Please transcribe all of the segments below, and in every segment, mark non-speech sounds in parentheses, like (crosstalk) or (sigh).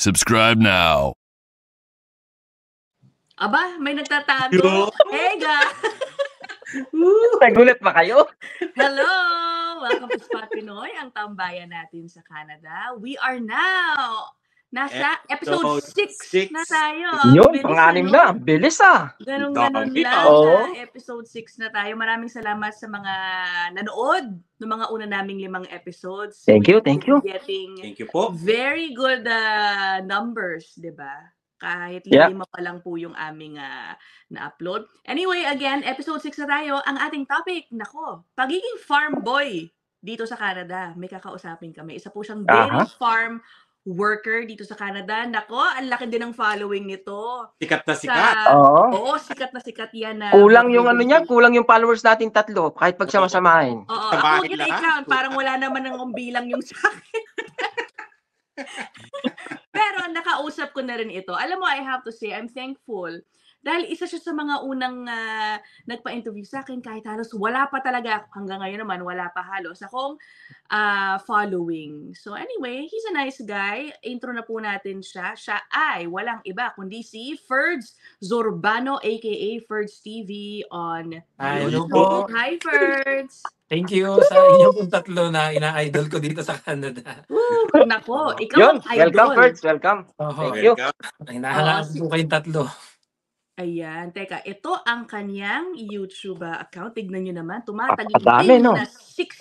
Subscribe now. Aba, may nagtatago. Hey, guys! (laughs) Nagulat ba kayo? Hello! Welcome to Spot Pinoy, ang tambayan natin sa Canada. We are now nasa episode Episode 6 na tayo. Yun, Bilis, pang-anim na. Bilis ah. Ganun-ganun Dami, lang. oo. na episode 6 na tayo. Maraming salamat sa mga nanood ng mga una naming limang episodes. Thank you, thank you. Getting Thank you po. very good uh, numbers, 'di ba? Kahit Yeah. lima pa lang po yung aming ah, na-upload. Anyway, again, episode 6 na tayo. Ang ating topic, nako, pagiging farm boy dito sa Canada. May kakausapin kami. Isa po siyang dairy Aha. farm worker dito sa Canada. Nako, ang laki din ng following nito. Sikat na Sa, sikat. Oo. Oo, sikat na sikat yan. na Kulang yung ano niya, kulang yung followers natin tatlo. Kahit pag sama-samahin. Oo, Sa ako lahat. i-count. Parang wala naman ng bilang yung sa akin. (laughs) Pero nakausap ko na rin ito. Alam mo, I have to say, I'm thankful. Dahil isa siya sa mga unang ah, nagpa-interview sa akin kahit halos wala pa talaga, hanggang ngayon naman wala pa halos akong ah, following. So anyway, he's a nice guy. Intro na po natin siya. Siya ay walang iba kundi si Ferds Zorbano aka Ferds TV on Hi, hello YouTube. po. Hi Ferds! Thank you sa inyong pong tatlo na ina-idol ko dito sa Canada. Woo! Nako, ikaw Yun, ang idol. welcome first, welcome. Oho, Thank you. Hinahangaan Oo, si- po kayong tatlo. Ayan, teka, ito ang kanyang YouTube ah, account. Tignan nyo naman, tumataging Napakadami, no? na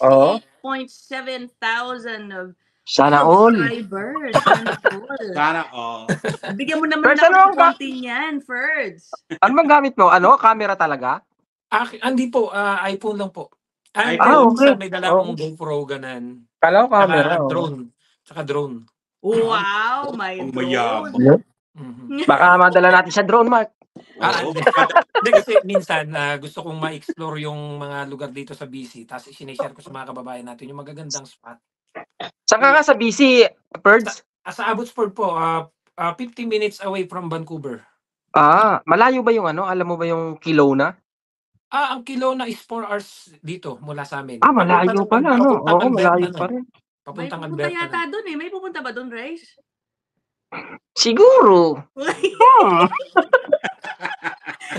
Oo. 68.7 thousand of Sana all. subscribers. Sana all. (laughs) Sana all. Bigyan mo naman ano ang ng konti niyan, Ferds. Ano bang gamit mo? Ano? Camera talaga? Ah, hindi po, ah, iPhone lang po. Ah, iPhone. Ah, okay. may dala akong Oo. GoPro ganan. Kala ko camera. oh. drone. Tsaka drone. Wow, may Ang drone. mayaman. Mhm. Baka madala natin sa drone, Mark. Ah, Oo. hindi. (laughs) Hindi, kasi minsan ah, gusto kong ma-explore yung mga lugar dito sa BC. Tapos sinishare ko sa mga kababayan natin yung magagandang spot. Saan ka nga sa BC, Birds? Ah, sa Abbotsford po, ah, ah, 50 minutes away from Vancouver. Ah, malayo ba yung ano? Alam mo ba yung Kelowna? Ah, ang Kelowna is 4 hours dito mula sa amin. Ah, malayo Papuntang- pala, no? papuntang Oo, Alberta malayo pa rin. May Papuntang pupunta Alberta yata doon eh. May pupunta ba doon, Rice? Siguro. Hmm. (laughs)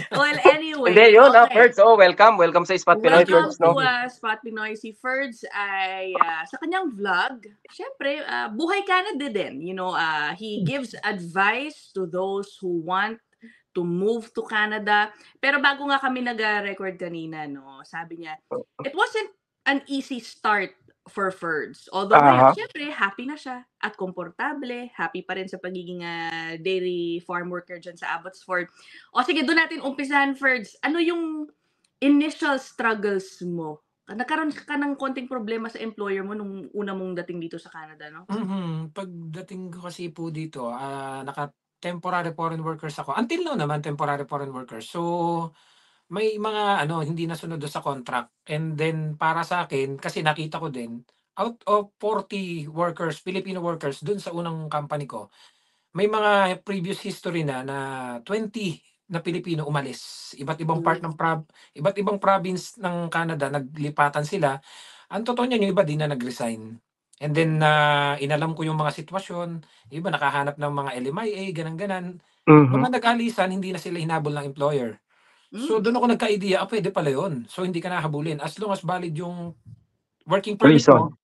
(laughs) well, anyway. Hindi, yun, ah, okay. Birds. Oh, welcome. Welcome sa Spot Pinoy, Welcome Birds, to no? uh, Spot Pinoy. Si Ferds ay uh, sa kanyang vlog, syempre, uh, buhay Canada din. You know, uh, he gives advice to those who want to move to Canada. Pero bago nga kami nag-record kanina, no, sabi niya, it wasn't an easy start for Ferds. Although Aha. ngayon, syempre, happy na siya at komportable. Happy pa rin sa pagiging ah, dairy farm worker dyan sa Abbotsford. O sige, doon natin umpisahan, Ferds. Ano yung initial struggles mo? Nagkaroon ka ng konting problema sa employer mo nung una mong dating dito sa Canada, no? Mhm. Pagdating ko kasi po dito, ah, naka temporary foreign workers ako. Until now naman temporary foreign workers. So may mga ano hindi nasunod doon sa contract. And then para sa akin kasi nakita ko din out of 40 workers, Filipino workers doon sa unang company ko, may mga previous history na na 20 na Pilipino umalis. Iba't ibang part ng prob iba't ibang province ng Canada naglipatan sila. Ang totoo niyan yung iba din na nag-resign. And then na inalam ko yung mga sitwasyon, iba nakahanap ng mga LMIA, ganang-ganan. Mhm. Mga nag-alisan, hindi na sila hinabol ng employer. So Mm. doon ako nagka-idea, ah, pwede pala yun. So hindi ka nahabulin. As long as valid yung working permit Reason. mo,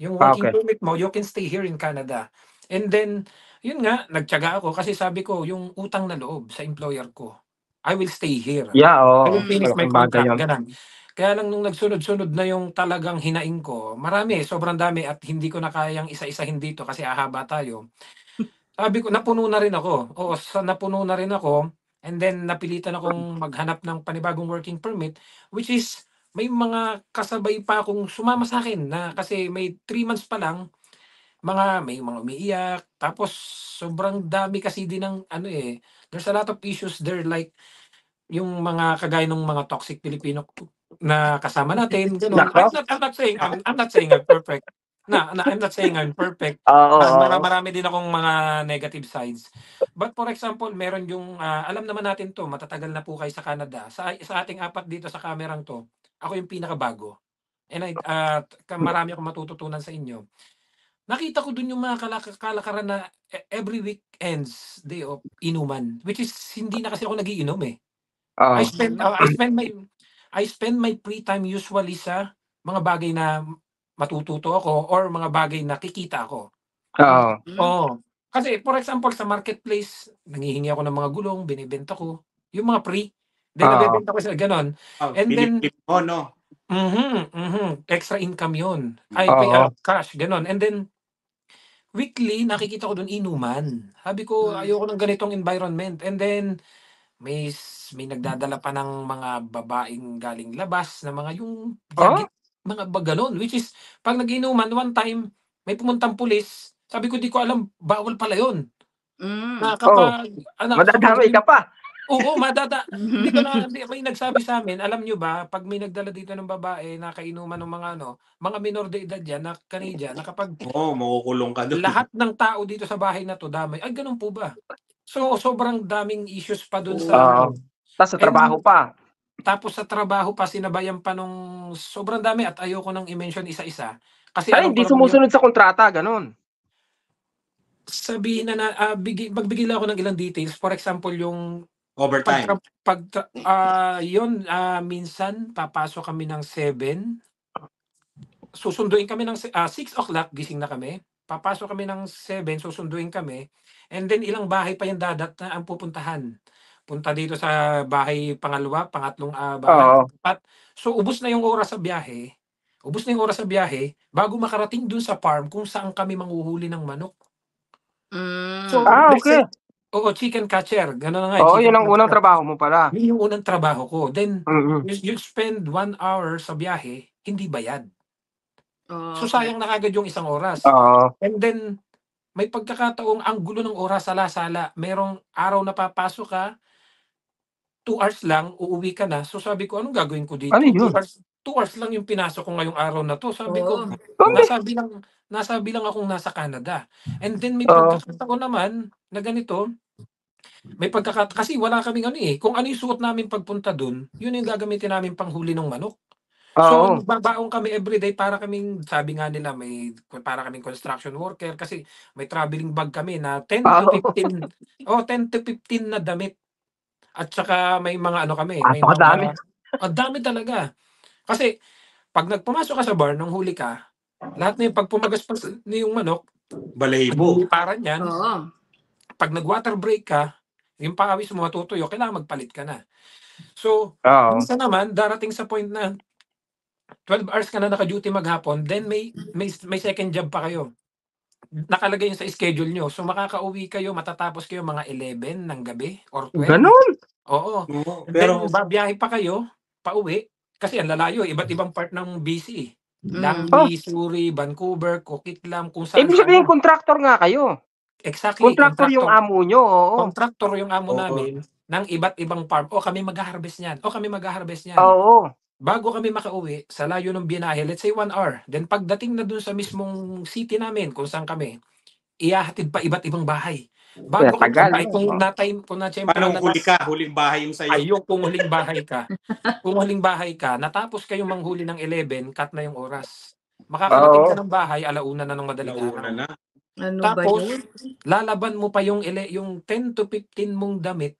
yung Ah, working okay. permit mo, you can stay here in Canada. And then, yun nga, nagtyaga ako kasi sabi ko, yung utang na loob sa employer ko, I will stay here. Yeah, oo. I will finish my Malaking bagay contract, yun. ganun. Kaya lang nung nagsunod-sunod na yung talagang hinaing ko, marami, sobrang dami at hindi ko na kayang isa-isahin dito kasi ahaba tayo. (laughs) Sabi ko, napuno na rin ako. Oo, sa napuno na rin ako. And then napilitan akong maghanap ng panibagong working permit which is may mga kasabay pa akong sumama sa akin na kasi may 3 months pa lang mga may mga umiiyak tapos sobrang dami kasi din ng ano eh there's a lot of issues there like yung mga kagaya ng mga toxic Pilipino na kasama natin ganun. I'm not, I'm not saying I'm, I'm not saying I'm perfect na, na I'm not saying I'm perfect (laughs) Oo, Ah, oo. mara- marami din akong mga negative sides. But for example, meron yung, ah, alam naman natin to, matatagal na po kayo sa Canada. Sa, sa ating apat dito sa kamerang to, ako yung pinakabago. And I, ah, ka- marami akong matututunan sa inyo. nakita ko dun yung mga kalaka kalakaran na e every weekends, day off, inuman. Which is hindi na kasi ako nagiinom, eh. Oo. I spend uh, I spend my I spend my free time usually sa mga bagay na matututo ako or mga bagay na kikita ako. Oo. Oo. Kasi for example sa marketplace, nanghihingi ako ng mga gulong, binebenta ko. Yung mga free, then Oo. nabebenta ko sila ganon. Oh, And then- pinipip mo, no? Mhm, mhm. Extra income 'yun. Ay, Oo. pay, ah, cash, gano'n. And then, weekly, nakikita ko doon inuman. Sabi ko, Mm. ayoko ng ganitong environment. And then, may, s- may nagdadala pa ng mga babaeng galing labas na mga yung jacket, mga ba ganon. Which is, pag nag-inuman, one time, may pumuntang pulis, sabi ko, di ko alam, bawal pala yun. Mm. Na kapag, ano, Madadamay ka pa. Oo, madada. (laughs) Hindi ko na, hindi, may nagsabi sa amin, alam nyo ba, pag may nagdala dito ng babae na kainuman ng mga ano, mga minor de edad yan, na Canadian, na kapag Oo, makukulong ka doon. lahat ng tao dito sa bahay na to damay, ay ganun po ba? So, sobrang daming issues pa dun sa, Oo. Tapos sa trabaho pa. Tapos sa trabaho pa, sinabayan pa nung sobrang dami at ayoko nang i-mention isa-isa. Kasi Ay, hindi sumusunod sa kontrata, ganun. yung- sabihin na, na ah, bigi, magbigay lang ako ng ilang details. For example, yung Overtime. pag, pag ah yun, ah, minsan papasok kami ng 7. Susunduin kami ng 6 o'clock, gising na kami. Papasok kami ng 7, susunduin kami. And then ilang bahay pa yung dadat na ang pupuntahan. Punta dito sa bahay pangalawa, pangatlong ah, bahay. Oo. So ubos na yung oras sa biyahe. Ubos na yung oras sa biyahe bago makarating dun sa farm kung saan kami manghuhuli ng manok. Mm. So, Ah, let's okay. say- Oo, chicken catcher. Ganun na nga. Oo, chicken yun ang unang catcher. trabaho mo pala. Yun yung unang trabaho ko. Then, Mm-mm. you, you spend one hour sa biyahe, hindi bayad. Oh, So, sayang na kagad yung isang oras. Oo. And then, may pagkakataong ang gulo ng oras sala-sala. Merong araw na papasok ka, two hours lang, uuwi ka na. So, sabi ko, anong gagawin ko dito? Ano yun? Two hours, two hours lang yung pinasok ko ngayong araw na to. Sabi ko, Oo. Kung nasabi lang, nasabi lang akong nasa Canada. And then may Oo. pagkakataon naman na ganito, may pagkakat kasi wala kaming ano eh. Kung ano yung suot namin pagpunta dun, yun yung gagamitin namin panghuli ng manok. So, Oo. nagbabaong kami everyday para kaming, sabi nga nila, may para kaming construction worker kasi may traveling bag kami na 10 to Oo. 15, oh, 10 to 15 na damit. At saka may mga ano kami, may mga, ang dami talaga. Kasi, pag nagpumasok ka sa bar, nang huli ka, lahat na yung pag pumagas pa sa- yung manok, Balahibo. paran yan. Oo. Pag nag-water break ka, yung pawis mo matutuyo, kailangan magpalit ka na. So, Oo. minsan naman, darating sa point na 12 hours ka na naka-duty maghapon, then may, may, may second job pa kayo. Nakalagay yun sa schedule nyo. So, makakauwi kayo, matatapos kayo mga 11 ng gabi or 12. Ganun. Oo. Oo, Pero, pero babiyahe pa kayo, pauwi. Kasi ang lalayo, iba't ibang part ng BC. eh. Mm. Langley, Surrey, Vancouver, Coquitlam, kung saan. Ibig sabihin, contractor nga kayo. Exactly. Contractor yung amo nyo. Oo. Contractor yung amo Oo. namin ng iba't ibang farm. O kami mag-harvest niyan. O kami mag-harvest niyan. Oo. Bago kami makauwi sa layo ng binahe, let's say one hour. Then pagdating na dun sa mismong city namin kung saan kami, iyahatid pa iba't ibang bahay. Bago Kaya tagal. ay, kung na-time, kung na-time paano huli ka? Huling bahay yung sa'yo. Ayun, kung huling bahay ka. (laughs) kung huling bahay ka, natapos kayong manghuli ng 11, cut na yung oras. Makakarating ka ng bahay, alauna na ng madaling Nauna araw. na. Ano ba Tapos, yun? lalaban mo pa yung, ele, yung 10 to 15 mong damit.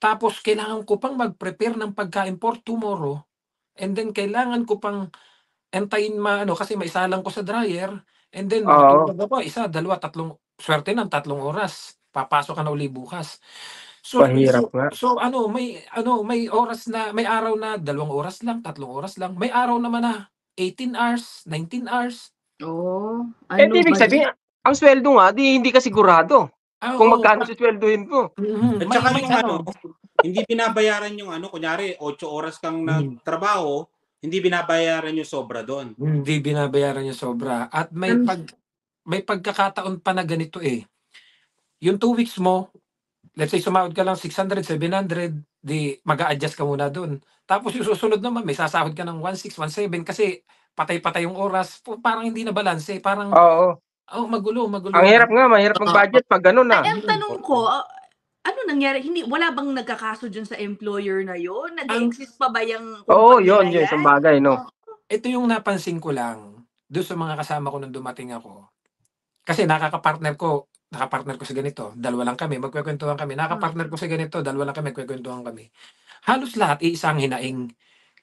Tapos, kailangan ko pang mag-prepare ng pagkain for tomorrow. And then, kailangan ko pang antayin ma, ano, kasi maisalang ko sa dryer. And then, Oo. makatulog ako, isa, dalawa, tatlong, swerte ng tatlong oras. Papasok ka na uli bukas. So, Mahirap so, nga. so, ano, may, ano, may oras na, may araw na dalawang oras lang, tatlong oras lang. May araw naman na 18 hours, 19 hours. Oh, ano Eh, di ibig ba sabihin, ang sweldo nga, di hindi ka sigurado Ah, kung oo, magkano sisweldohin mo. Mhm. At May- saka may yung ano, hindi binabayaran yung ano, kunyari, 8 oras kang Hmm. nagtrabaho, hindi binabayaran yung sobra doon. Hindi binabayaran yung sobra. At may Ano? pag may pagkakataon pa na ganito eh. Yung two weeks mo, let's say sumahod ka lang 600, 700, di mag adjust ka muna doon. Tapos yung susunod naman, may sasahod ka ng 16, 17 kasi patay-patay yung oras. Po- Parang hindi na balanse. Parang, Oo. Oh, magulo, magulo. Ang hirap nga, mahirap mag-budget pag ganun na. Ay, ang tanong ko, ano nangyari? Hindi, wala bang nagkakaso dyan sa employer na yon? Nag-exist pa ba yung Oo, kumpanya yun, yun, isang bagay, no? Ito yung napansin ko lang. doon sa mga kasama ko nung dumating ako, kasi nakaka-partner ko, nakapartner ko sa ganito, dalawa lang kami, magkwekwentuhan kami. Nakaka-partner ko sa ganito, dalawa lang kami, magkwekwentuhan kami. Halos lahat iisang hinaing,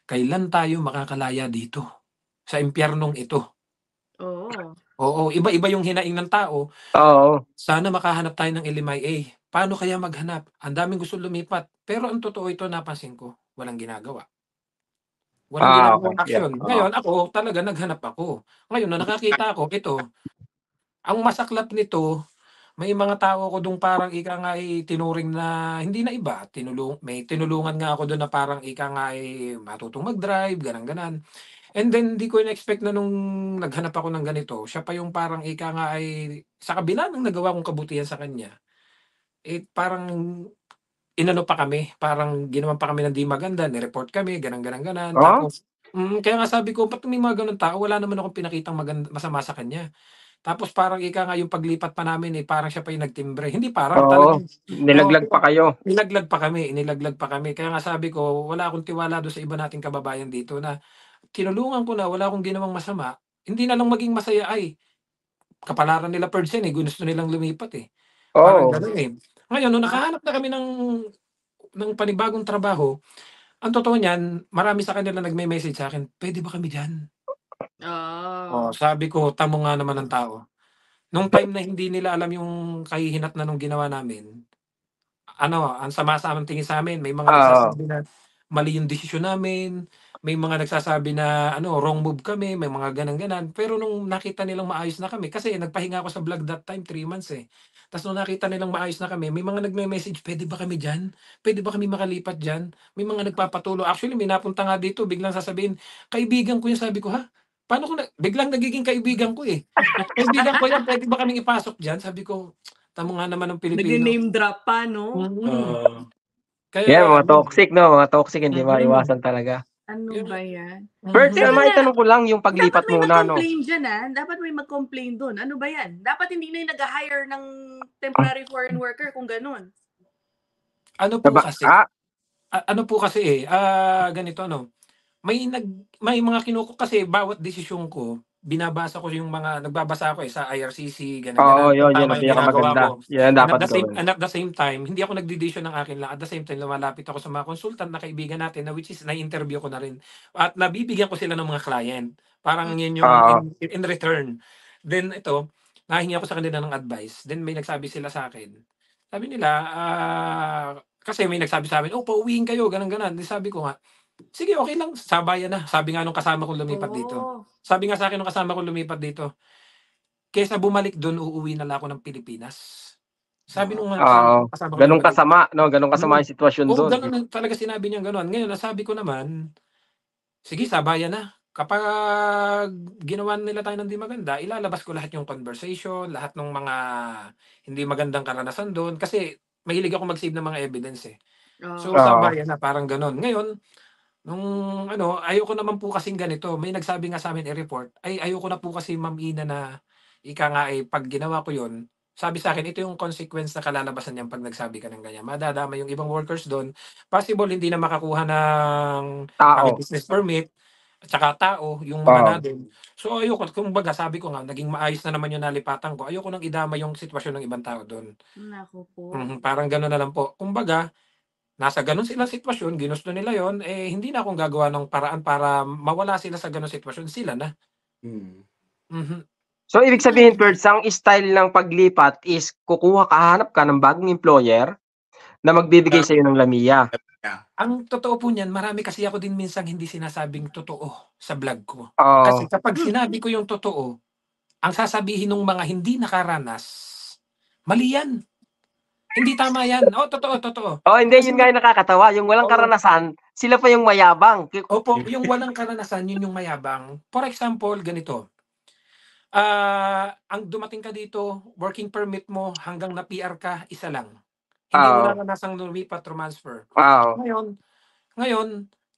kailan tayo makakalaya dito sa impyernong ito? Oo. Oo, iba-iba yung hinaing ng tao. Oo. Sana makahanap tayo ng LMIA. Paano kaya maghanap? Ang daming gusto lumipat. Pero ang totoo ito, napansin ko, walang ginagawa. Walang Ah, ginagawang okay. action. Yeah. Ngayon, ako talaga naghanap ako. Ngayon, na nakakita ako, ito, ang masaklap nito, may mga tao ko dong parang ika nga ay tinuring na hindi na iba. Tinulung, may tinulungan nga ako doon na parang ika nga ay matutong mag-drive, ganang-ganan. And then, di ko na-expect na nung naghanap ako ng ganito, siya pa yung parang ika nga ay sa kabila ng nagawa kong kabutihan sa kanya, eh parang inano pa kami, parang ginawan pa kami ng di maganda, ni-report kami, ganang-ganan-ganan. Ah? Tapos, mm, kaya nga sabi ko, ba't may mga ganun tao, wala naman akong pinakitang maganda, masama sa kanya. Tapos parang ika nga yung paglipat pa namin eh, parang siya pa yung nagtimbre. Hindi parang, Oo. talagang Nilaglag pa kayo. nilaglag pa kami, inilaglag pa kami. Kaya nga sabi ko, wala akong tiwala doon sa iba nating kababayan dito na tinulungan ko na, wala akong ginawang masama. Hindi na lang maging masaya ay kapalaran nila person eh, gusto nilang lumipat eh. Parang Oo. ganun eh. Ngayon, nung nakahanap na kami ng, ng panibagong trabaho, ang totoo niyan, marami sa kanila nagme-message sa akin, pwede ba kami dyan? Oh. Oh, sabi ko, tamo nga naman ng tao. Nung time na hindi nila alam yung kahihinat na nung ginawa namin, ano, ang sama-sama tingin sa amin, may mga Oo. nagsasabi na mali yung desisyon namin, may mga nagsasabi na ano, wrong move kami, may mga ganang-ganan. Pero nung nakita nilang maayos na kami, kasi nagpahinga ako sa vlog that time, 3 months eh. Tapos nung nakita nilang maayos na kami, may mga nagme-message, pwede ba kami dyan? Pwede ba kami makalipat dyan? May mga nagpapatulo. Actually, may napunta nga dito, biglang sasabihin, kaibigan ko yung sabi ko, ha? Paano ko na, biglang nagiging kaibigan ko eh. kaibigan ko yan, pwede ba kaming ipasok dyan? Sabi ko, tamo nga naman ng Pilipino. Nag-name drop pa, no? Uh, Kaya, Yan, mga toxic, no? Mga toxic, hindi Mhm. maiwasan talaga. Ano ba yan? Mhm. First, Pero na- maitanong ko lang yung paglipat Dapat may muna, no? mag-complain dyan, ah. Dapat may mag-complain doon. Ano ba yan? Dapat hindi na yung nag-hire ng temporary foreign worker kung ganun. ano po Diba? kasi, Ah, a- ano po kasi eh, ah, ganito ano, may nag may mga kinuko kasi bawat desisyon ko, binabasa ko yung mga nagbabasa ako eh sa IRCC ganun oo, ganun. yun, yun ang pinakamaganda. Yan ang dapat at the same gawin. and at the same time, hindi ako nagdedesisyon ng akin lang. At the same time, lumalapit ako sa mga consultant na kaibigan natin na which is na-interview ko na rin. At nabibigyan ko sila ng mga client. Parang yun yung Ah. in, in return. Then ito, nahingi ako sa kanila ng advice. Then may nagsabi sila sa akin. Sabi nila, ah, kasi may nagsabi sa amin, oh, pauwiin kayo, ganun ganan Then sabi ko nga, sige, okay lang, sabayan na. Sabi nga nung kasama kong lumipat dito. Oo. Sabi nga sa akin nung kasama ko lumipat dito, kesa bumalik doon, uuwi na lang ako ng Pilipinas. Sabi nung Oo. kasama ko Ganong lumipat dito. kasama, no? Ganong kasama yung sitwasyon Oo, doon. ganun na talaga sinabi niya gano'n. Ngayon, nasabi ko naman, sige, sabayan na. Kapag ginawa nila tayo ng di maganda, ilalabas ko lahat yung conversation, lahat ng mga hindi magandang karanasan doon. Kasi mahilig ako mag-save ng mga evidence eh. So, Oo. sabayan na, parang gano'n. Ngayon, nung ano, ayoko naman po kasing ganito. May nagsabi nga sa amin i-report, ay ayoko na po kasi Ma'am Ina na ika nga ay pag ginawa ko yun, sabi sa akin, ito yung consequence na kalalabasan niyan pag nagsabi ka ng ganyan. Madadama yung ibang workers doon. Possible hindi na makakuha ng Tao. business permit at saka tao, yung mga Oo. natin. So ayoko, kumbaga sabi ko nga, naging maayos na naman yung nalipatan ko. Ayoko nang idama yung sitwasyon ng ibang tao doon. Naku po. Mhm, parang gano'n na lang po. Kumbaga, nasa gano'n silang sitwasyon, ginusto nila yon eh hindi na akong gagawa ng paraan para mawala sila sa gano'ng sitwasyon. Sila na. hmm. Mhm. So, ibig sabihin, Perds, ang style ng paglipat is kukuha, kahanap ka ng bagong employer na magbibigay sa iyo ng lamiya. Ang totoo po niyan, marami kasi ako din minsan hindi sinasabing totoo sa vlog ko. Oo. Kasi kapag sinabi ko yung totoo, ang sasabihin ng mga hindi nakaranas, mali yan. Hindi tama yan. Oh, totoo, totoo. Oh, hindi, yun nga yung nakakatawa. Yung walang Oo. karanasan, sila pa yung mayabang. Opo, yung walang karanasan, yun yung mayabang. For example, ganito. Ah, ang dumating ka dito, working permit mo hanggang na PR ka, isa lang. Hindi mo Oo. naranasang lumipat transfer. Wow. Ngayon, ngayon,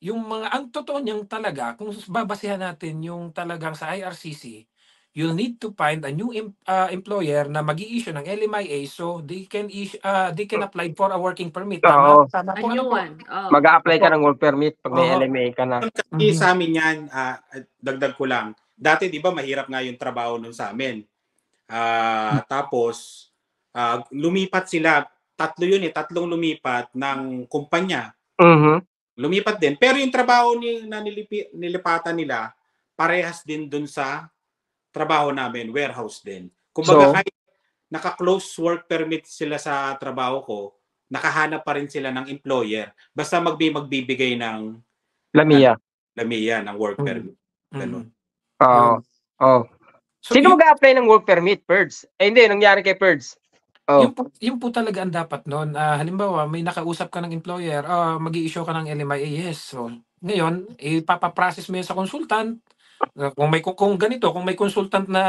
yung mga, ang totoo niyang talaga, kung babasihan natin yung talagang sa IRCC, you'll need to find a new em- ah, employer na mag issue ng LMIA so they can issue, ah, they can apply for a working permit. Oo. Tama, tama A po. new Ano po? one. Oh. mag apply ka ng work permit pag may Oo. LMA ka na. Kasi Mhm. sa amin yan, ah, dagdag ko lang, dati 'di ba mahirap nga yung trabaho nun sa amin. Ah, tapos ah, lumipat sila, tatlo yun eh, tatlong lumipat ng kumpanya. Mhm. Lumipat din. Pero yung trabaho ni na nilipi, nilipatan nila, parehas din dun sa trabaho namin, warehouse din. Kumbaga So? kahit naka-close work permit sila sa trabaho ko, nakahanap pa rin sila ng employer basta magbi magbibigay ng Lamia. lamiya ng work Mm. permit. Ganun. Oo. Oh. So, Sino yun, mag-a-apply ng work permit, Perds? Eh, hindi. Nangyari kay Perds. Oh. yun, po, yun po talaga ang dapat noon. Ah, halimbawa, may nakausap ka ng employer, ah mag issue ka ng LMIAS. So, ngayon, ipapaprocess mo yun sa consultant. Ah, kung may kung, kung ganito, kung may consultant na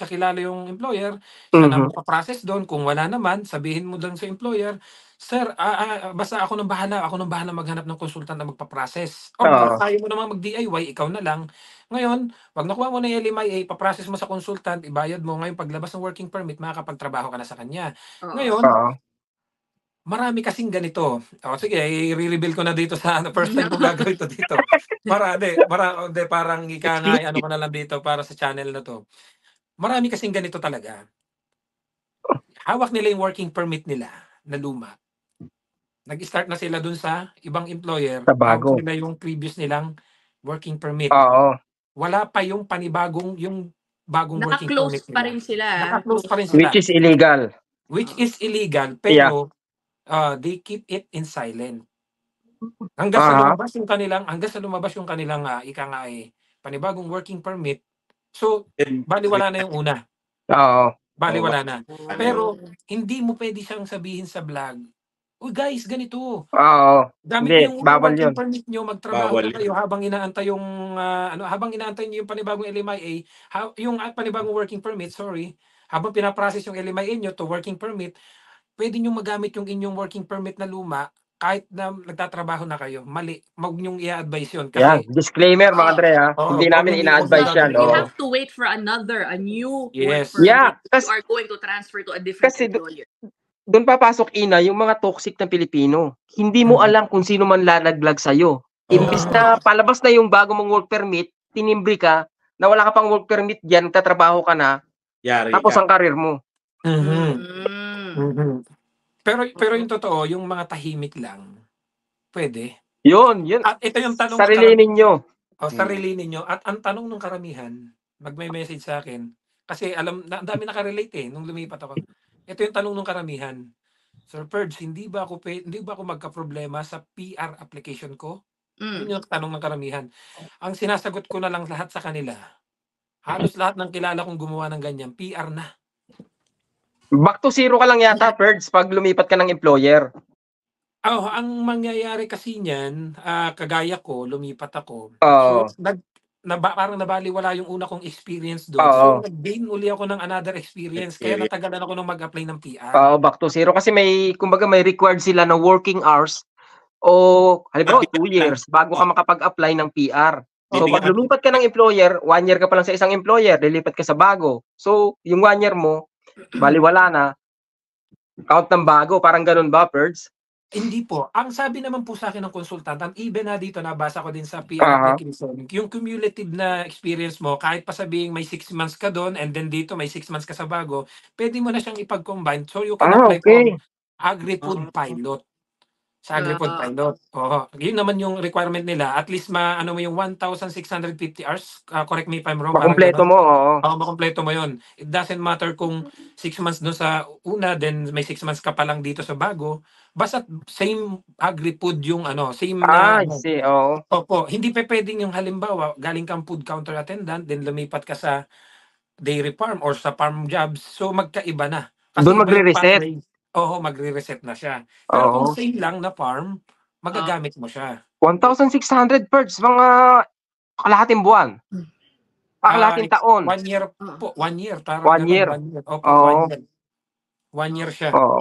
kakilala yung employer, siya na Mhm. magpaprocess doon. Kung wala naman, sabihin mo doon sa employer, Sir, ah, ah, basta ako nang bahala, ako nang bahala maghanap ng consultant na magpa-process. Or Oo. kung ayaw mo namang mag-DIY, ikaw na lang. Ngayon, pag nakuha mo na yung LMIA, pa-process mo sa consultant, ibayad mo. Ngayon, paglabas ng working permit, makakapagtrabaho ka na sa kanya. Oo. Ngayon, Oo. Marami kasing ganito. O sige, i-reveal ko na dito sa ano, first time ko gagawin to dito. Para, (laughs) de, para, de, parang ika nga, ano ko na lang dito para sa channel na to. Marami kasing ganito talaga. Hawak nila yung working permit nila na luma. Nag-start na sila dun sa ibang employer. Sa bago. Nila yung previous nilang working permit. Oo. Wala pa yung panibagong, yung bagong working permit Naka-close nila. pa rin sila. Naka-close pa rin sila Which is illegal. which is illegal pero uh, they keep it in silent. (laughs) Hanggang sa Aha. lumabas yung kanilang hanggang sa lumabas yung kanilang uh, ika nga eh, panibagong working permit. So, baliwala na yung una. Oo. Baliwala na. Pero hindi mo pwede siyang sabihin sa vlog. Uy guys, ganito. Oo. Gamit Hindi, yung bawal working yun. permit nyo, magtrabaho Bawal na kayo habang inaantay yung ah, ano habang inaantay niyo yung panibagong LMIA, ha, yung ah, panibagong working permit, sorry, habang pinaprocess yung LMIA nyo to working permit, pwede nyo magamit yung inyong working permit na luma kahit na nagtatrabaho na kayo. Mali, mag nyong i-advise yun kasi Disclaimer, mga. Dre, ha? Oo, Hindi huwag namin hindi ina-advise yan. You have to wait for another, a new Yes. work permit. Yeah, You kasi are going to transfer to a different Kasi employer. doon papasok ina yung mga toxic na Pilipino. Hindi mo Mhm. alam kung sino man lalaglag sa'yo. Imbis Oo. na palabas na yung bago mong work permit, tinimbre ka, na wala ka pang work permit dyan, tatrabaho ka na, Yari tapos ka. ang karir mo. Mhm. Mm. Mhm. Pero pero yung totoo, yung mga tahimik lang, pwede. Yun, yun. At ito yung tanong ng Sarili ninyo. O sarili ninyo. At ang tanong ng karamihan, magme-message sa akin, kasi alam, na, ang dami nakarelate eh, nung lumipat ako. Ito yung tanong ng karamihan. Sir Purge, hindi ba ako, hindi ba ako magka-problema sa PR application ko? Mm. Yun yung tanong ng karamihan. Ang sinasagot ko na lang lahat sa kanila, halos lahat ng kilala kong gumawa ng ganyan, PR na. Back to zero ka lang yata, Perds, pag lumipat ka ng employer. Oh, ang mangyayari kasi niyan, ah, kagaya ko, lumipat ako. Oo. So, nag, naba, parang nabaliwala yung una kong experience doon. Oo. So, nag-gain uli ako ng another experience. Kaya Experience. natagalan ako nung mag-apply ng PR. Oo, back to zero. Kasi may, kumbaga may required sila na working hours o halimbawa (laughs) two years bago ka makapag-apply ng PR. So Bibigyan pag ka- lumipat ka ng employer, one year ka pa lang sa isang employer, lilipat ka sa bago. So yung one year mo, baliwala na, count ng bago, parang ganun ba, Perds? Hindi po. Ang sabi naman po sa akin ng consultant, ang even na dito, nabasa ko din sa PR application, yung cumulative na experience mo, kahit pa sabihin may 6 months ka doon, and then dito may 6 months ka sa bago, pwede mo na siyang ipag-combine. So you can Ah, apply okay. for agri-food pilot. Sa agri-food Ah. pilot. Oo. Yun naman yung requirement nila. At least ma, ano mo yung 1,650 hours. Ah, correct me if I'm wrong. parang Makompleto ganun. mo, oo. Oo, makompleto mo yun. It doesn't matter kung 6 months doon sa una, then may 6 months ka pa lang dito sa bago. Basta same agri-food yung ano, same Ah, na, I ano. see, oo. Opo, hindi pa pwedeng yung halimbawa, galing kang food counter attendant, then lumipat ka sa dairy farm or sa farm jobs. So magkaiba na. Doon iba yung magre-reset. pathway. Oo, magre-reset na siya. Pero Oo. kung same lang na farm, magagamit mo siya. 1,600 Perds, mga kalahating buwan. Ah, kalahating Ah, taon. One year Ah. po, one year. Tarang One ganun, year. One year. Opo, Oo. one year. One year siya. Oo.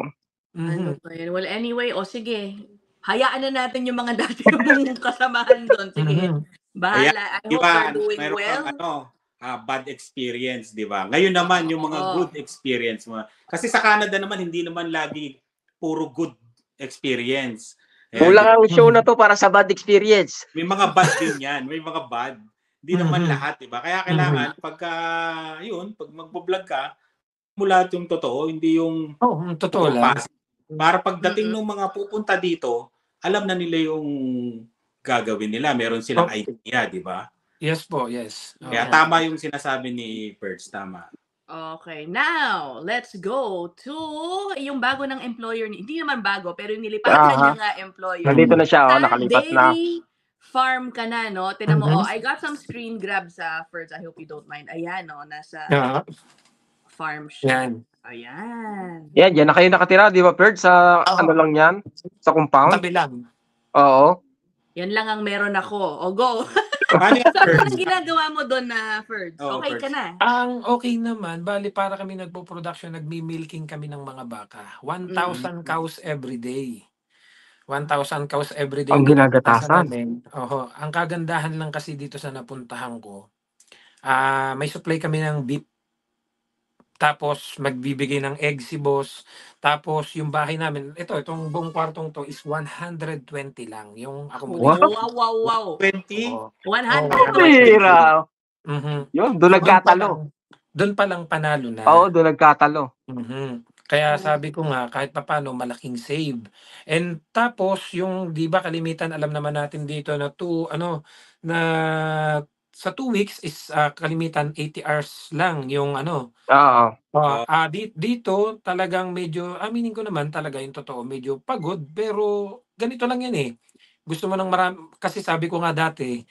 Mhm. Ano ba yan? Well, anyway, o sige. Hayaan na natin yung mga dati mong kasamahan doon. Sige. Mhm. Bahala. I hope ba, you're doing well. kang ano, ah, bad experience, di ba? Ngayon naman, yung mga Oo. good experience mo. Kasi sa Canada naman, hindi naman lagi puro good experience. Ayan, Kulang ang show na to para sa bad experience. may mga bad din yan. May mga bad. Hindi naman Mhm. lahat, 'di ba? Kaya kailangan pagka 'yun, pag magbo-vlog ka, mula yung totoo, hindi yung Oo, oh, totoo lang. Para pagdating ng mga pupunta dito, alam na nila yung gagawin nila. Meron silang Okay. idea, 'di ba? Yes po, yes. Kaya Oo. tama yung sinasabi ni Perch, tama. Okay, now, let's go to yung bago ng employer ni, hindi naman bago, pero yung nilipatan Aha. niya nga employer. Nandito na siya, oh, nakalipat na. dairy farm ka na, no? Tinan mo, Mhm. oh, I got some screen grabs sa first. I hope you don't mind. Ayan, no? Nasa Yeah, farm siya. yan. Ayan. Yan, yan na kayo nakatira, di ba, Perd? Sa Oo. ano lang yan? Sa compound? Tabi lang. Oo. Yan lang ang meron ako. O, go. (laughs) Ano ang ginagawa mo doon na, Ferds? Oo, Okay ka Ferds. na? Ang okay naman, bali para kami nagpo-production, nagmi-milking kami ng mga baka. 1,000 cows every day. 1,000 cows every day. Ang ginagatasan. Oho. Ang kagandahan lang kasi dito sa napuntahan ko, ah may supply kami ng beef. Tapos magbibigay ng egg si boss. Tapos yung bahay namin, ito, itong buong kwartong to is 120 lang yung accommodation. Wow, wow, wow. 20? Oo. 100. Tira. Mhm. Yun, doon Doon pa nagkatalo. lang- Doon pa lang panalo na. Oo, doon nagkatalo. Mhm. Kaya sabi ko nga kahit papaano malaking save. And tapos yung 'di ba kalimitan alam naman natin dito na two ano na sa two weeks is ah, kalimitan 80 hours lang yung ano. Oo. ah ah, di- dito talagang medyo aminin ko naman talaga yung totoo medyo pagod pero ganito lang yan eh. Gusto mo ng marami kasi sabi ko nga dati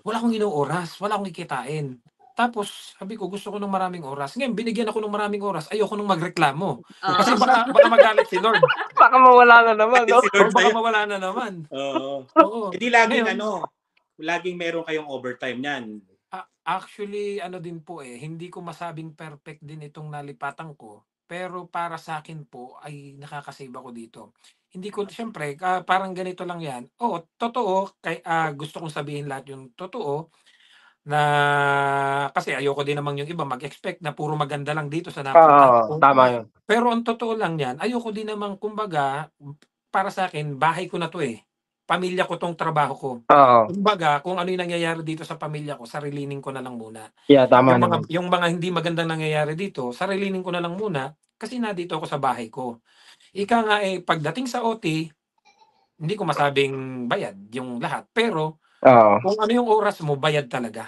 wala akong inuoras, wala akong kikitain. Tapos sabi ko gusto ko ng maraming oras. Ngayon binigyan ako ng maraming oras. Ayoko nung magreklamo. Oo. Kasi baka, baka magalit si Lord. Baka mawala na naman, (laughs) no? Si Lord baka mawala na naman. Oo. Oo. Hindi laging ano, laging meron kayong overtime niyan. Actually, ano din po eh, hindi ko masabing perfect din itong nalipatan ko. Pero para sa akin po, ay nakakasave ako dito. Hindi ko, syempre, ah, parang ganito lang yan. Oo, totoo, kay, ah, gusto kong sabihin lahat yung totoo, na kasi ayoko din naman yung iba mag-expect na puro maganda lang dito sa napuntahan ko. Oo, tama yun. Pero ang totoo lang yan, ayoko din naman, kumbaga, para sa akin, bahay ko na to eh. Pamilya ko tong trabaho ko. Oo. Kumbaga, kung ano yung nangyayari dito sa pamilya ko, sarilinin ko na lang muna. Yeah, tama yung, mga, naman. yung mga hindi magandang nangyayari dito, sarilinin ko na lang muna kasi na dito ako sa bahay ko. Ika nga eh, pagdating sa OT, hindi ko masabing bayad yung lahat. Pero Oo. kung ano yung oras mo, bayad talaga.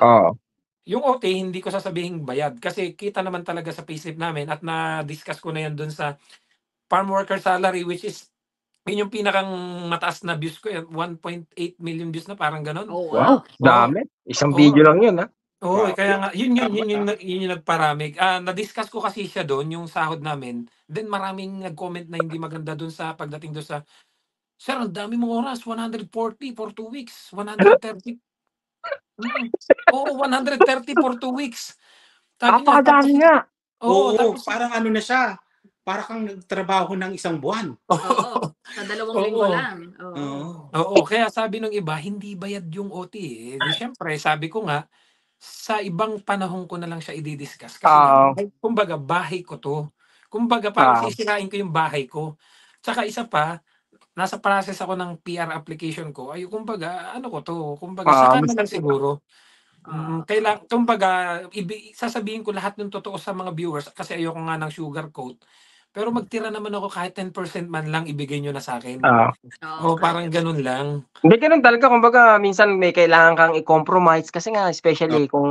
Oo. Yung OT, hindi ko sasabihin bayad kasi kita naman talaga sa payslip namin at na-discuss ko na yan dun sa farm worker salary which is yun yung pinakang mataas na views ko, yan, 1.8 million views na parang ganon. Oh, Wow, wow. dami. Isang Oo. video lang yun, ha? Oo, Wow. kaya nga, yun yun, yun, yun, yun, yung nagparamig. Ah, na-discuss ko kasi siya doon, yung sahod namin. Then maraming nag-comment na hindi maganda doon sa pagdating doon sa, Sir, ang dami mong oras, 140 for 2 weeks, 130. (laughs) Mm. Oo, 130 for 2 weeks. Sabi niya, Napakadami nga. Oo, Oo, tapos, parang ano na siya. Para kang nagtrabaho ng isang buwan. Oo. Sa dalawang Oo. linggo lang. Oo. Oo. Oo, kaya sabi ng iba, hindi bayad yung OT. Eh. Di, Siyempre, sabi ko nga, sa ibang panahon ko na lang siya i-discuss. Kasi Oo. nga, kumbaga, bahay ko to. Kumbaga, parang Oo. sisirain ko yung bahay ko. Tsaka isa pa, nasa process ako ng PR application ko. Ay, kumbaga, ano ko to? Kumbaga, Oo. saka na lang siguro. Ah. Mm, kailang, kumbaga, ibi, sasabihin ko lahat ng totoo sa mga viewers kasi ayoko nga ng sugar coat. Pero magtira naman ako kahit 10% man lang ibigay nyo na sa akin. Oo. O parang ganun lang. Hindi ganun talaga. Kumbaga, minsan may kailangan kang i-compromise. Kasi nga, especially kung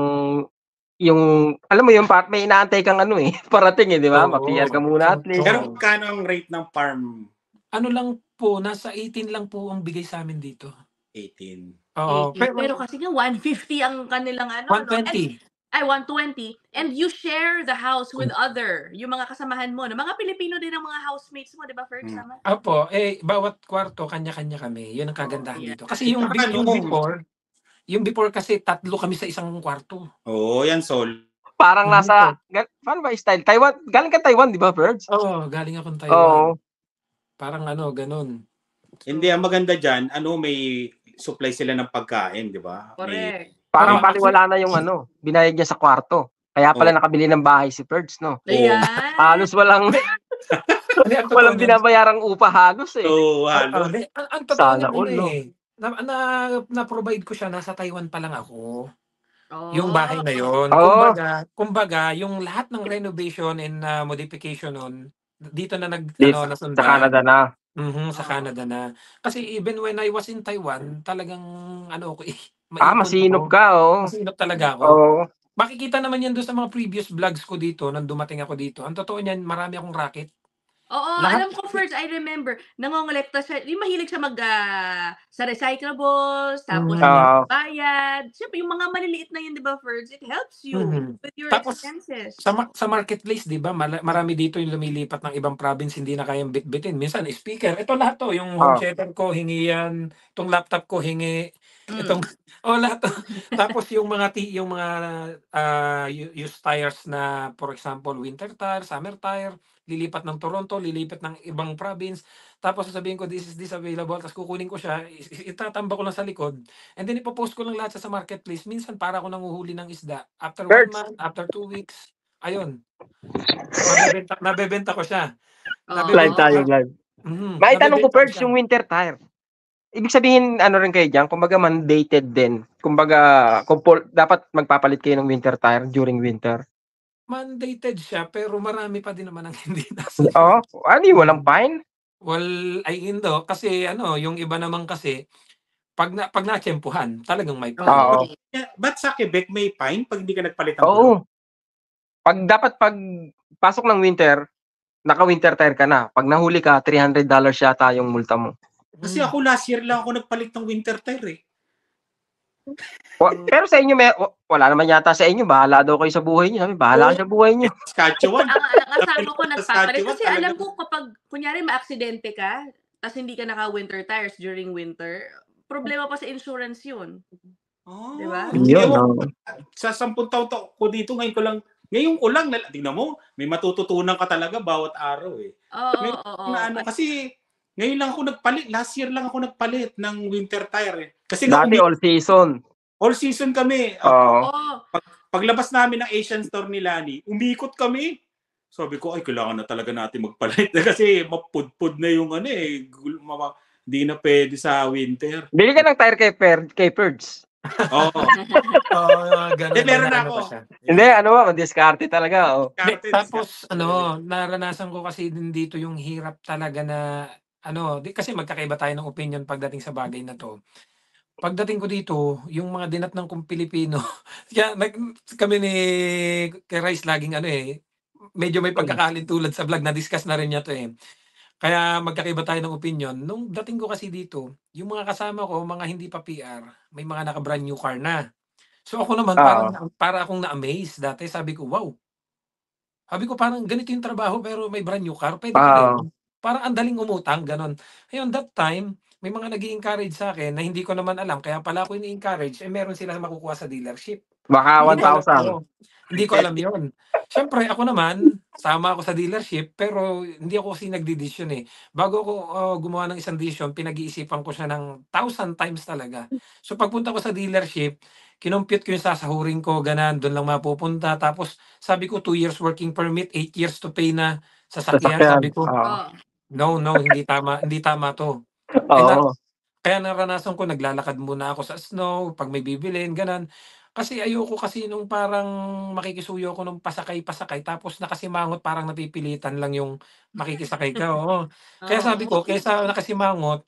yung, alam mo yung part, may inaantay kang ano eh, (laughs) parating eh, di ba? Oo. Ma-PR ka muna at least. Pero magkano ang rate ng farm? Ano lang po, nasa 18 lang po ang bigay sa amin dito. 18. Oo, 80. Pero, kasi nga 150 ang kanilang ano. no? And, 120. Ay, 120. And you share the house with other, yung mga kasamahan mo. No? Mga Pilipino din ang mga housemates mo, di ba, Ferg? Hmm. Tama? Apo, eh, bawat kwarto, kanya-kanya kami. Yun ang kagandahan Oh, yeah. dito. Kasi yung, Saka yung before, yung before kasi tatlo kami sa isang kwarto. Oo, yan Sol. Parang nasa, gal- paano ba style? Taiwan, galing ka Taiwan, di ba, Ferds? Oo, galing akong Oo. Taiwan. Parang ano, ganun. Hindi, ang maganda dyan, ano, may supply sila ng pagkain, di ba? May, Correct. Parang Oo, paliwala na yung ano, binayad niya sa kwarto. Kaya pala Oo. nakabili ng bahay si Ferds, no? Ayan. Halos walang, (laughs) ang (laughs) walang binabayarang upa halos eh. so, Ah, halo. ah, hindi, ang, ang totoo Sana all, ano no? eh, na, na, na-provide ko siya, nasa Taiwan pa lang ako. Oh. Yung bahay na yun. Oo. Kumbaga, kumbaga, yung lahat ng renovation and uh, modification nun, dito na nag, Dito, ano, nasundan. Sa Canada na. Mhm, sa Oo. Canada na. Kasi even when I was in Taiwan, talagang, ano ko eh, Ah, masinop ako. ka, oh. Masinop talaga ako. Oo. Makikita naman yan doon sa mga previous vlogs ko dito, nang dumating ako dito. Ang totoo niyan, marami akong racket. Oo, Lahat- alam ko first, I remember, nangongolekta siya, yung mahilig siya mag, ah, sa recyclables, tapos. Oo. bayad. Siyempre, yung mga maliliit na yun, di ba, Ferds, it helps you Mhm. with your Tapos, expenses. Sa, ma- sa marketplace, di ba, marami dito yung lumilipat ng ibang province, hindi na kayang bitbitin. Minsan, speaker. Ito lahat to, yung home theater ko, hingi yan. Itong laptop ko, hingi. Mm. Itong, (laughs) oh, lahat to. Tapos yung mga, ti- yung mga ah, u- used tires na, for example, winter tire, summer tire, lilipat ng Toronto, lilipat ng ibang province. Tapos sasabihin ko, this is this available. Tapos kukunin ko siya, itatamba ko lang sa likod. And then ipopost ko lang lahat sa, marketplace. Minsan para ako nanguhuli ng isda. After one Birds. month, after two weeks, ayun. Nabebenta, nabebenta ko siya. Oo. Nabibenta Live tayo, live. Mhm, May tanong ko, nabebenta siya. yung winter tire. Ibig sabihin, ano rin kayo dyan, kumbaga mandated din. Kumbaga, kumpul, dapat magpapalit kayo ng winter tire during winter. Mandated siya, pero marami pa din naman ang (laughs) hindi nasa. Oo. Ano yung walang fine? Well, ay hindi. Kasi ano, yung iba naman kasi, pag na, pag natsyempuhan, talagang may Oo. Oo. Ba't sa Quebec may fine pag hindi ka nagpalit ng? Oo. Pag dapat pag pasok ng winter, naka-winter tire ka na. Pag nahuli ka, $300 yata yung multa mo. Kasi ako last year lang ako nagpalit ng winter tire eh. Pero sa inyo, may, wa- wala naman yata sa inyo. Bahala daw kayo sa buhay niyo. Sabi, bahala ka sa buhay niyo. Saskatchewan. ang, ang asawa ko Sa nagpapalit. Kasi talaga. alam ko kapag, kunyari, maaksidente ka, tapos hindi ka naka-winter tires during winter, problema pa sa insurance yun. Oh, Di ba? Yun, oh. Sa sampung taon to- ko dito, ngayon ko lang, ngayon ko lang, nal- tingnan mo, may matututunan ka talaga bawat araw eh. Oo, May- oo, oo. Na ano, kasi ngayon lang ako nagpalit, last year lang ako nagpalit ng winter tire eh. Kasi Dati all season. all season kami. Oo. Oo. Paglabas namin ng Asian store ni Lani, umikot kami. Sabi ko, ay, kailangan na talaga natin magpalit. (laughs) Kasi mapudpud na yung ano eh. gul- mama- Hindi na pwede sa winter. Bili ka ng tire kay, per, kay Perds. Oo. (laughs) Oo, ganun. Eh, meron na ako. Hindi, ano ba, diskarte talaga. Oh. Cartons tapos ka. ano, naranasan ko kasi din dito yung hirap talaga na ano, di, kasi magkakaiba tayo ng opinion pagdating sa bagay na to. Pagdating ko dito, yung mga dinatnang kong Pilipino, (laughs) kaya nag, kami ni kay Rice laging ano eh, medyo may pagkakalintulad sa vlog, na-discuss na rin niya to eh. Kaya magkakaiba tayo ng opinion. Nung dating ko kasi dito, yung mga kasama ko, mga hindi pa PR, may mga naka brand new car na. So ako naman, Oo. parang, para akong na-amaze dati. Sabi ko, wow, sabi ko parang ganito yung trabaho pero may brand new car. Pwede ka Ah. rin. Parang ang daling umutang, ganon. Ngayon, that time, may mga nag encourage sa akin na hindi ko naman alam. Kaya pala ako ini-encourage, eh meron sila makukuha sa dealership. Baka Hindi ko alam 1,000. yun. Hindi ko alam yun. Siyempre, ako naman, sama ako sa dealership, pero hindi ako kasi nagdi-decision eh. Bago ako uh, gumawa ng isang decision, pinag-iisipan ko siya ng thousand times talaga. So pagpunta ko sa dealership, kinompute ko yung sasahurin ko, ganan, doon lang mapupunta. Tapos sabi ko, 2 years working permit, 8 years to pay na sasakyan. Sasakyan. Sabi ko, Oo. No, no, hindi tama, hindi tama to. Oo. Kaya naranasan ko, naglalakad muna ako sa snow, pag may bibilin, ganan. Kasi ayoko kasi nung parang makikisuyo ako nung pasakay-pasakay, tapos nakasimangot, parang napipilitan lang yung makikisakay ka. Oo. Kaya sabi ko, kaysa nakasimangot,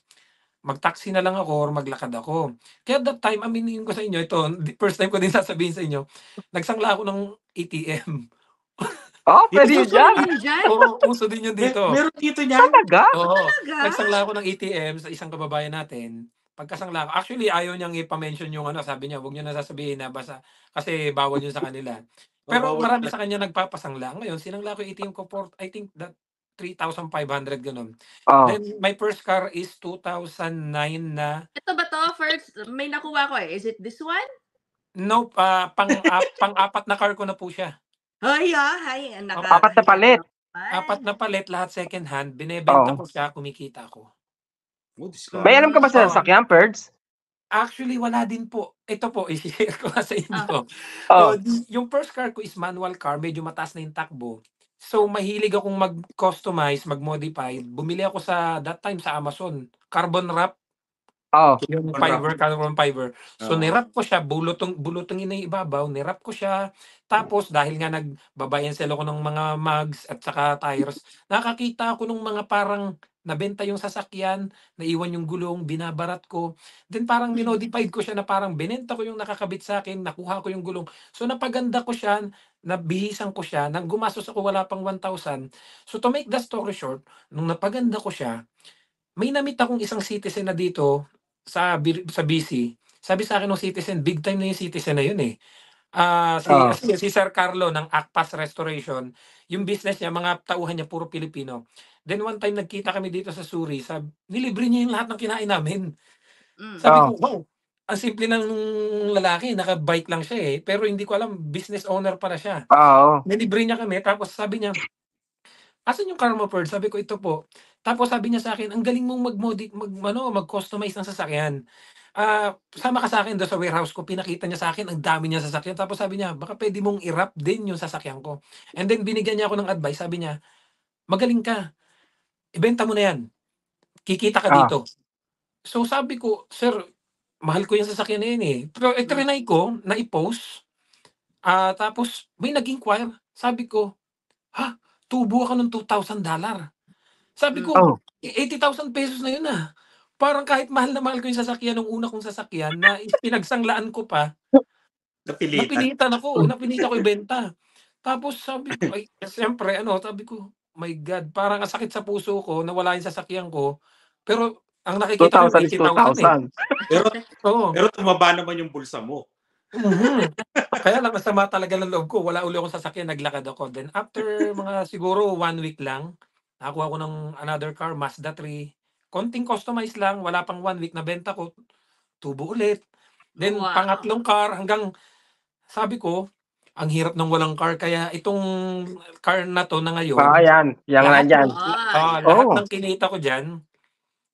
mag-taxi na lang ako or maglakad ako. Kaya that time, aminin ko sa inyo, ito, first time ko din sasabihin sa inyo, nagsangla ako ng ATM. Oh, pwede Dito yun dyan. Dyan? Oo, uso din yun Mer- dito. meron dito niyan. Talaga? Oo. Talaga? Nagsangla ako ng ATM sa isang kababayan natin. Pagkasangla ko, actually ayaw niyang ipa-mention yung ano, sabi niya, huwag niyo na sasabihin na basta kasi bawal yun sa kanila. (laughs) Pero Oo, marami bawal. sa kanya nagpapasangla. Ngayon, sinangla ko yung ATM ko for, I think that 3,500 ganun. Oh. Then my first car is 2009 na Ito ba to? First, may nakuha ko eh. Is it this one? no ah, pang ah, pang-apat na car ko na po siya. Ay, ah, ay. Naka, Apat na palit. Apat na palit lahat second hand, binebenta Oo. ko siya, kumikita ko. Oh, discount. May alam ka ba sa Oo. sasakyan, Perds? Actually, wala din po. Ito po, (laughs) i-share ko sa inyo. Oh. So, di- yung first car ko is manual car, medyo mataas na yung takbo. So, mahilig akong mag-customize, mag-modify. Bumili ako sa, that time sa Amazon, carbon wrap. Oo. Yung Carbon fiber, carbon fiber. So, Oo. nirap ko siya, bulutong, bulutong ina yung ibabaw, nirap ko siya. Tapos, dahil nga nagbabayan sila ko ng mga mugs at saka tires, nakakita ako ng mga parang nabenta yung sasakyan, naiwan yung gulong, binabarat ko. Then parang minodified ko siya na parang binenta ko yung nakakabit sa akin, nakuha ko yung gulong. So napaganda ko siya, nabihisan ko siya, nang gumastos ako wala pang 1,000. So to make the story short, nung napaganda ko siya, may namit akong isang citizen na dito sa sa BC. Sabi sa akin ng citizen, big time na yung citizen na yun eh. Ah, si, Ah. si, si Sir Carlo ng Akpas Restoration, yung business niya, mga tauhan niya puro Pilipino. Then one time nagkita kami dito sa Suri, sab nilibre niya yung lahat ng kinain namin. Mm. Sabi Ah. ko, wow, ang simple ng lalaki, naka-bike lang siya eh. Pero hindi ko alam, business owner pala siya. Oo. Nilibre niya kami, tapos sabi niya, asan yung Karma Pearl? Sabi ko, ito po. Tapos sabi niya sa akin, ang galing mong mag-modi, mag, ano, mag-customize ng sasakyan. Ah, sama ka sa akin doon sa warehouse ko, pinakita niya sa akin, ang dami niya sasakyan. Tapos sabi niya, baka pwede mong i-wrap din yung sasakyan ko. And then binigyan niya ako ng advice, sabi niya, magaling ka. Ibenta mo na yan. Kikita ka Ah. dito. So sabi ko, sir, mahal ko yung sasakyan na yun eh. Pero eh, trinay ko na i-post. Ah, tapos may nag-inquire. Sabi ko, ha, tubo ako ng $2,000. Sabi ko, Oh. "Eh, 80,000 pesos na yun ah. Parang kahit mahal na mahal ko yung sasakyan ng una kong sasakyan na pinagsanglaan ko pa, Napilitan. napilitan ako, (laughs) napilitan ko ibenta. Tapos sabi ko, ay, siyempre, ano, sabi ko, my God, parang ang sakit sa puso ko na wala yung sasakyan ko. Pero ang nakikita ko 2,000 is 80,000 eh. 2,000. Pero, Oo. pero tumaba naman yung bulsa mo. Mhm. Kaya lang masama talaga ng loob ko. Wala uli akong sasakyan, naglakad ako. Then after mga siguro one week lang, nakakuha ko ng another car, Mazda 3. Konting customize lang, wala pang one week na benta ko, tubo ulit. Then Wow. pangatlong car hanggang sabi ko, ang hirap ng walang car kaya itong car na to na ngayon, Ah, yan. Yang Lahat nandyan. ah, Ah, lahat Oh. ng kinita ko diyan,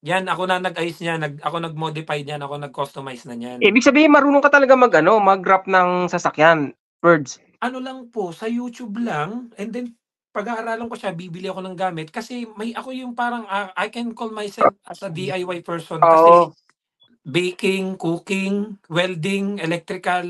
yan ako na nag-ayos niya, nag ako nag-modify niyan, ako nag-customize na niyan. Ibig sabihin, marunong ka talaga mag, ano, mag-wrap ng sasakyan. Birds. ano lang po, sa YouTube lang, and then pag-aaralan ko siya, bibili ako ng gamit. Kasi may ako yung parang, ah, I can call myself as a DIY person. Kasi Oo. baking, cooking, welding, electrical,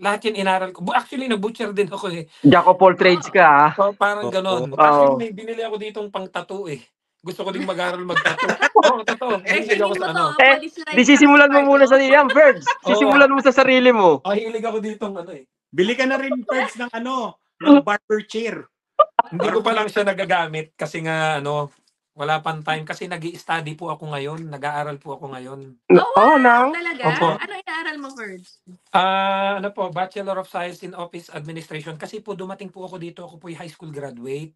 lahat yan inaral ko. Bu- Actually, nag-butcher din ako eh. Jack of all trades ka, ah. So, parang Oo. ganon. Actually, may binili ako ditong pang tattoo eh. Gusto ko din mag-aral mag-tattoo. (laughs) Oo, totoo. Eh, Hilig ako hindi sa mo ano. to, Eh, police Di sisimulan mo sa muna sa Pardo. yan, Birds. (laughs) Sisimulan mo sa sarili mo. Oh, hilig ako ditong ano eh. Bili ka na rin, Perds, ng ano, ng (laughs) barber chair. Hindi ko pa lang siya nagagamit kasi nga ano, wala pang time kasi nag study po ako ngayon, nag-aaral po ako ngayon. Oh, Oh, nang. Talaga? Opo. Ano inaaral mo, Ferds? Ah, ano po, Bachelor of Science in Office Administration kasi po dumating po ako dito, ako po high school graduate.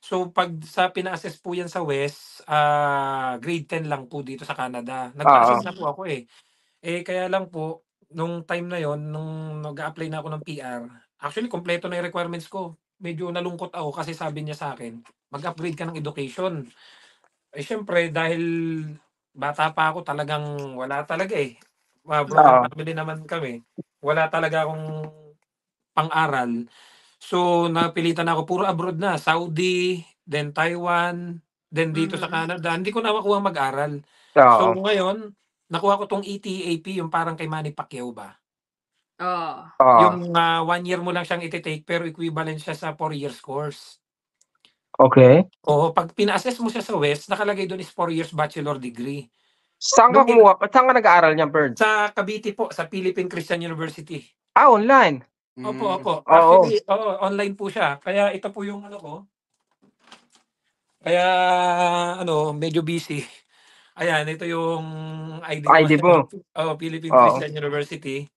So pag sa pina-assess po yan sa West, ah grade 10 lang po dito sa Canada. Nag-assess na po ako eh. Eh kaya lang po nung time na yon nung nag-apply na ako ng PR, actually kompleto na yung requirements ko. Medyo nalungkot ako kasi sabi niya sa akin, mag-upgrade ka ng education. Eh syempre dahil bata pa ako talagang wala talaga eh. Uh, Oo. family naman kami. Wala talaga akong pang-aral. So napilitan ako puro abroad na, Saudi, then Taiwan, then dito sa Mhm. Canada. Hindi ko na makuha mag-aral. So Oo. ngayon, nakuha ko tong ETAP, yung parang kay Manny Pacquiao ba? Oh. Oo. Yung ah, one year mo lang siyang iti-take pero equivalent siya sa four years course. Okay. Oo, pag pina-assess mo siya sa West, nakalagay doon is four years bachelor degree. Saan ka Nung- kumuha? Saan ka nag-aaral niyan, Birds? Sa Cavite po, sa Philippine Christian University. Ah, online. Opo, Mm. opo. Oo. Actually, oo, online po siya. Kaya ito po yung ano ko. Kaya ano, medyo busy. Ayan, ito yung ID, ID mo. Oh, Philippine Oo. Christian University.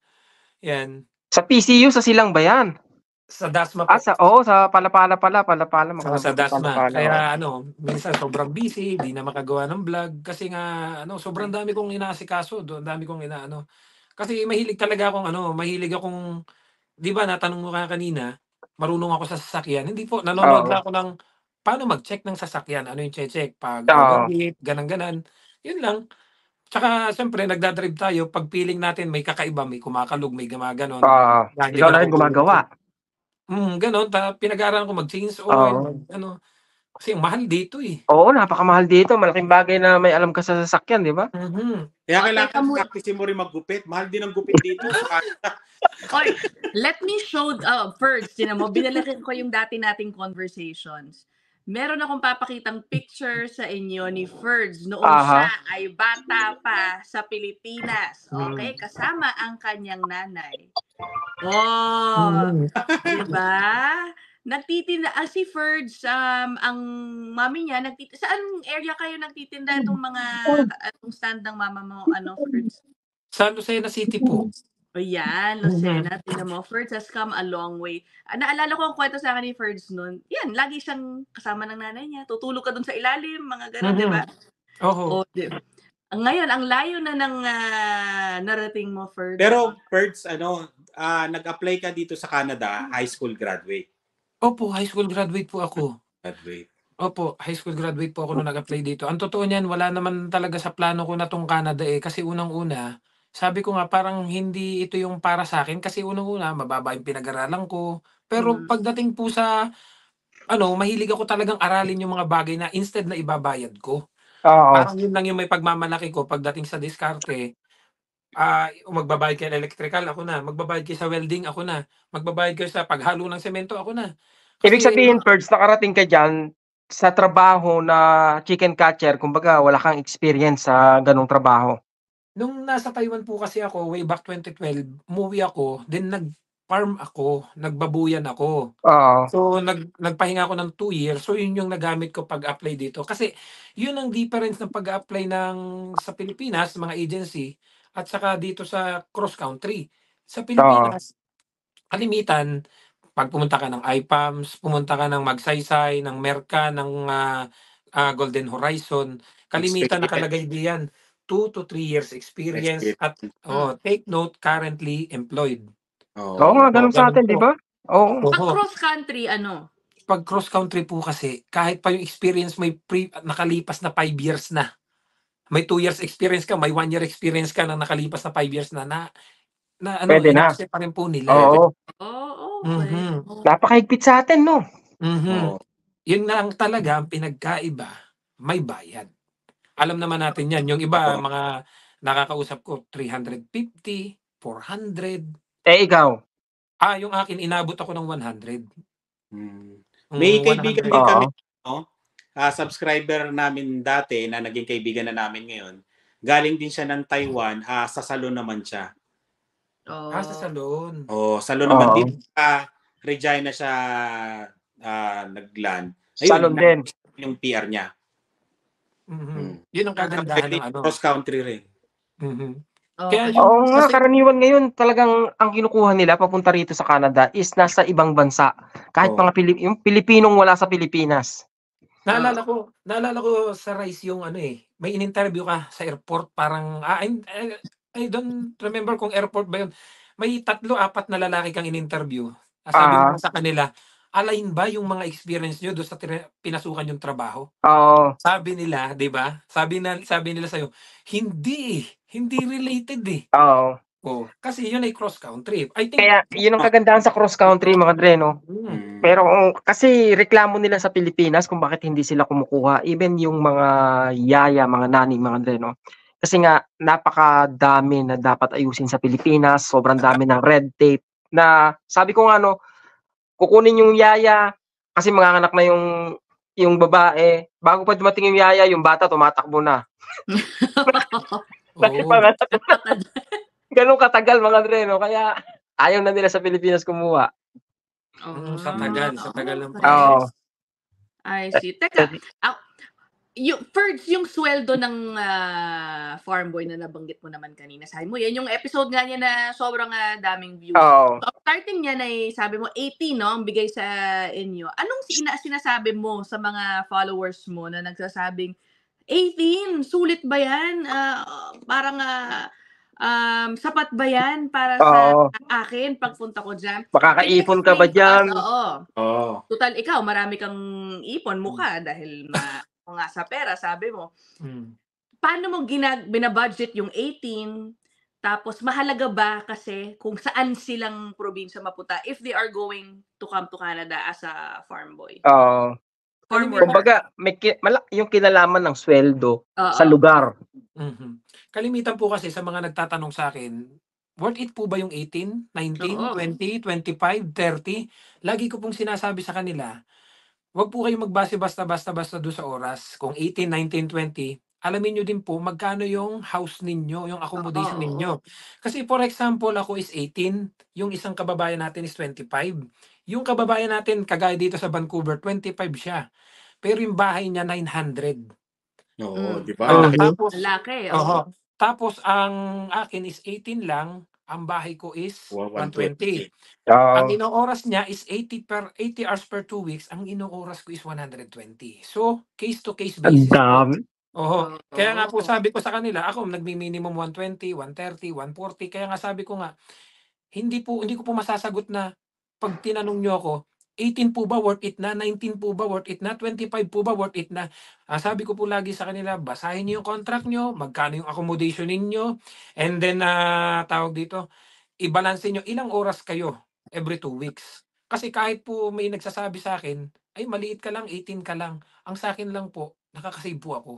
Yan. Sa PCU, sa silang ba yan? Sa DASMA po. Ah, sa, oo, sa Palapala pala, Palapala. Saka sa DASMA. Palapala, Kaya ano, minsan sobrang busy, di na makagawa ng vlog kasi nga ano, sobrang dami kong inaasikaso, do, dami kong inaano. Kasi mahilig talaga akong ano, mahilig akong 'di ba natanong mo ka kanina, marunong ako sa sasakyan. Hindi po, nanonood Oo. na ako ng paano mag-check ng sasakyan, ano yung check, pag Oo. overheat, ganan-ganan. Yun lang. Tsaka siyempre nagdadrive tayo, pag feeling natin may kakaiba, may kumakalog, may gumaganon. Ah, Lagi ikaw nakukulong. gumagawa. Mm, ganon, ta pinag-aaralan ko mag-change oil, Oo. mag, ano. Kasi mahal dito eh. Oo, napakamahal dito. Malaking bagay na may alam ka sa sasakyan, di ba? Mhm. Kaya Okay, kailangan kamu- practice mo rin maggupit. Mahal din ang gupit dito. (laughs) Oy, let me show, uh, first, tinan mo, binalikan ko yung dati nating conversations. Meron akong papakitang picture sa inyo ni Ferds noong Aha. siya ay bata pa sa Pilipinas. Hmm. Okay? Kasama ang kanyang nanay. Oh, Mhm. diba? Nagtitinda, ah, si Ferds, um, ang mami niya, nagtitinda, saan area kayo nagtitinda itong mga, anong stand ng mama mo, ano, Ferds? Sa Lucena City po. O yan, (laughs) Lucena, tingnan mo, Ferds has come a long way. Ah, naalala ko ang kwento sa akin ni Ferds noon. Yan, lagi siyang kasama ng nanay niya. Tutulog ka dun sa ilalim, mga ganun, Mhm. di ba? Oo. O, di Ang Ngayon, ang layo na ng ah, narating mo, Ferds. Pero, Ferds, ano, ah, nag-apply ka dito sa Canada, high school graduate. Opo, high school graduate po ako. Graduate. Opo, high school graduate po ako nung nag-apply dito. Ang totoo niyan, wala naman talaga sa plano ko na tong Canada eh. Kasi unang-una, sabi ko nga parang hindi ito yung para sa akin. Kasi unang-una, mababa yung pinag-aralan ko. Pero Mm. pagdating po sa, ano, mahilig ako talagang aralin yung mga bagay na instead na ibabayad ko. Oo. Parang yun lang yung may pagmamalaki ko pagdating sa diskarte. Ah, magbabayad kayo ng electrical, ako na. Magbabayad kayo sa welding, ako na. Magbabayad kayo sa paghalo ng semento, ako na. Ibig Kasi- sabihin, Ferds, nakarating ka dyan sa trabaho na chicken catcher, kumbaga wala kang experience sa ganong trabaho. Nung nasa Taiwan po kasi ako, way back 2012, umuwi ako, then nag-farm ako, nagbabuyan ako. Oo. So, nag, nagpahinga ako ng 2 years. So, yun yung nagamit ko pag-apply dito. Kasi, yun ang difference ng pag-apply ng sa Pilipinas, mga agency, at saka dito sa cross-country. Sa Pilipinas, kalimitan, pag pumunta ka ng IPAMS, pumunta ka ng Magsaysay, ng Merca, ng ah, ah, Golden Horizon, kalimitan nakalagay diyan 2 to 3 years experience at oh, take note currently employed. Oo. Oo nga, ganun sa atin, di ba? Oo. Pag Oo. cross country, ano? pag cross country po kasi, kahit pa yung experience may pre, nakalipas na 5 years na. May 2 years experience ka, may 1 year experience ka na nakalipas na 5 years na na, na ano, Pwede na. ina-accept pa rin po nila. Oo. Oo, Mhm. okay. Napakahigpit sa atin, no? Mhm. Oo. Yun na ang talaga ang pinagkaiba, may bayad. Alam naman natin yan. Yung iba, mga nakakausap ko, 350, 400. Eh, ikaw. Ah, yung akin, inabot ako ng 100. Hmm. Mm, May kaibigan 100. din Oo. kami, no? Ah, subscriber namin dati na naging kaibigan na namin ngayon. Galing din siya ng Taiwan, ah, sa salon naman siya. Oo. Ah, sa salon. Oh, salon naman Oo. din sa Regina siya ah, nagland. Salon din. Yung PR niya. Mhm. Mm. Yun ang kagandahan ng ano. Cross country rin. Mhm. Oo, Kaya kasi- yung- Oo nga, kasi- karaniwan ngayon talagang ang kinukuha nila papunta rito sa Canada is nasa ibang bansa. Kahit Oo. mga Pilip yung Pilipinong wala sa Pilipinas. Naalala ko, naalala ko sa Rice yung ano eh, may in-interview ka sa airport, parang, ah, I, I- I don't remember kung airport ba yun. May tatlo, apat na lalaki kang in-interview. Ah, Sabi Ah. mo sa kanila, align ba yung mga experience nyo doon sa tina- pinasukan yung trabaho? Oo. Sabi nila, di ba? Sabi, na, sabi nila sa'yo, hindi eh. Hindi related eh. Oo. Oh, kasi yun ay cross-country. I think, Kaya yun ang kagandahan sa cross country mga dre, no? Mm. Mm. Pero oh, kasi reklamo nila sa Pilipinas kung bakit hindi sila kumukuha. Even yung mga yaya, mga nani, mga dre, no? Kasi nga, napakadami na dapat ayusin sa Pilipinas. Sobrang dami ng red tape. Na sabi ko nga, no, kukunin yung yaya kasi mga anak na yung yung babae. Bago pa dumating yung yaya, yung bata tumatakbo na. Dahil (laughs) Oo. mga (laughs) ganun katagal mga dre, no? Kaya ayaw na nila sa Pilipinas kumuha. Mm, sa tagal, sa tagal ng okay. Oo. I see. Teka, ah, yung, first, yung sweldo ng ah, farm boy na nabanggit mo naman kanina. Sabi mo, yan yung episode nga niya na sobrang ah, daming views. Oo. So, starting niya na sabi mo, 80, no? Ang bigay sa inyo. Anong sina- sinasabi mo sa mga followers mo na nagsasabing, 18, sulit ba yan? Ah, parang, ah, um, sapat ba yan para sa Oo. akin pagpunta ko dyan? Makakaipon ka ba dyan? Oo. Oo. Total, ikaw, marami kang ipon mukha dahil ma o nga sa pera, sabi mo. Mm. Paano mo ginag binabudget yung 18? Tapos, mahalaga ba kasi kung saan silang probinsya mapunta if they are going to come to Canada as a farm boy? Oo. Former. Kumbaga, may ki- mala- yung kinalaman ng sweldo Oo. sa lugar. Mhm. Kalimitan po kasi sa mga nagtatanong sa akin, worth it po ba yung 18, 19, Oo. 20, 25, 30? Lagi ko pong sinasabi sa kanila, wag po kayong magbase basta-basta-basta doon sa oras. Kung 18, 19, 20, alamin nyo din po magkano yung house ninyo, yung accommodation Oo, ninyo. Kasi for example, ako is 18, yung isang kababayan natin is 25. Yung kababayan natin, kagaya dito sa Vancouver, 25 siya. Pero yung bahay niya, 900. Oo, Mm. di ba? Laki- tapos, Laki. Oo. Tapos ang akin is 18 lang, ang bahay ko is Wow, 120. 120. Oo. Ang inooras niya is 80 per 80 hours per 2 weeks, ang inooras ko is 120. So, case to case Ang basis. dami. Oho. Oo. Kaya nga po sabi ko sa kanila, ako nagmi-minimum 120, 130, 140. Kaya nga sabi ko nga, hindi po hindi ko po masasagot na pag tinanong niyo ako, 18 po ba worth it na? 19 po ba worth it na? 25 po ba worth it na? Ah, sabi ko po lagi sa kanila, basahin niyo yung contract niyo, magkano yung accommodation ninyo, and then ah, tawag dito, i-balance niyo ilang oras kayo every two weeks. Kasi kahit po may nagsasabi sa akin, ay maliit ka lang, 18 ka lang. Ang sa akin lang po, nakakasave po ako.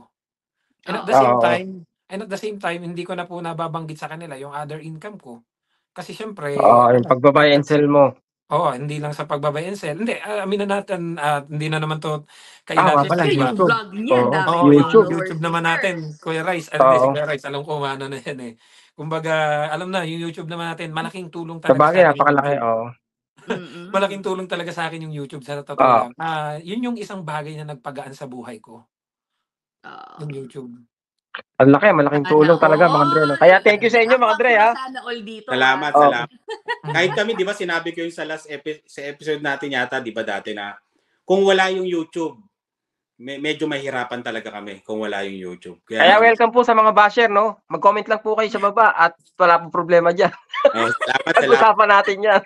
And at the same time, and at the same time, hindi ko na po nababanggit sa kanila yung other income ko. Kasi syempre, Oo, yung pagbabay and sell mo. Oo, hindi lang sa pagbabay and sell. Hindi, ah, aminin natin, ah, hindi na naman to Ah, kailangan. wala, Kasi yung YouTube. vlog niya, Oo. dami Oo, yung yung YouTube. YouTube naman natin, Kuya Rice. Ano Oo. si Kuya Rice, alam ko ano na yan eh. Kumbaga, alam na, yung YouTube naman natin, malaking tulong talaga bagay, sa akin yung napakalaki. YouTube. Oo. (laughs) Malaking tulong talaga sa akin yung YouTube sa totoo Ah. lang. Ah, yun yung isang bagay na nagpagaan sa buhay ko, Oo. yung YouTube. Ang laki, malaking Sana tulong talaga, mga all. Dre. no? Kaya thank you sa inyo, mga Dre, ang ha? Sana all dito. Salamat, ha? Oh. salamat. Kahit kami, di ba, sinabi ko yung sa last epi- sa episode natin yata, di ba dati na, kung wala yung YouTube, me- medyo mahirapan talaga kami kung wala yung YouTube. Kaya welcome po sa mga basher, no? Mag-comment lang po kayo sa baba at wala pong problema dyan. Oh, salamat, salamat. Pag-usapan natin yan.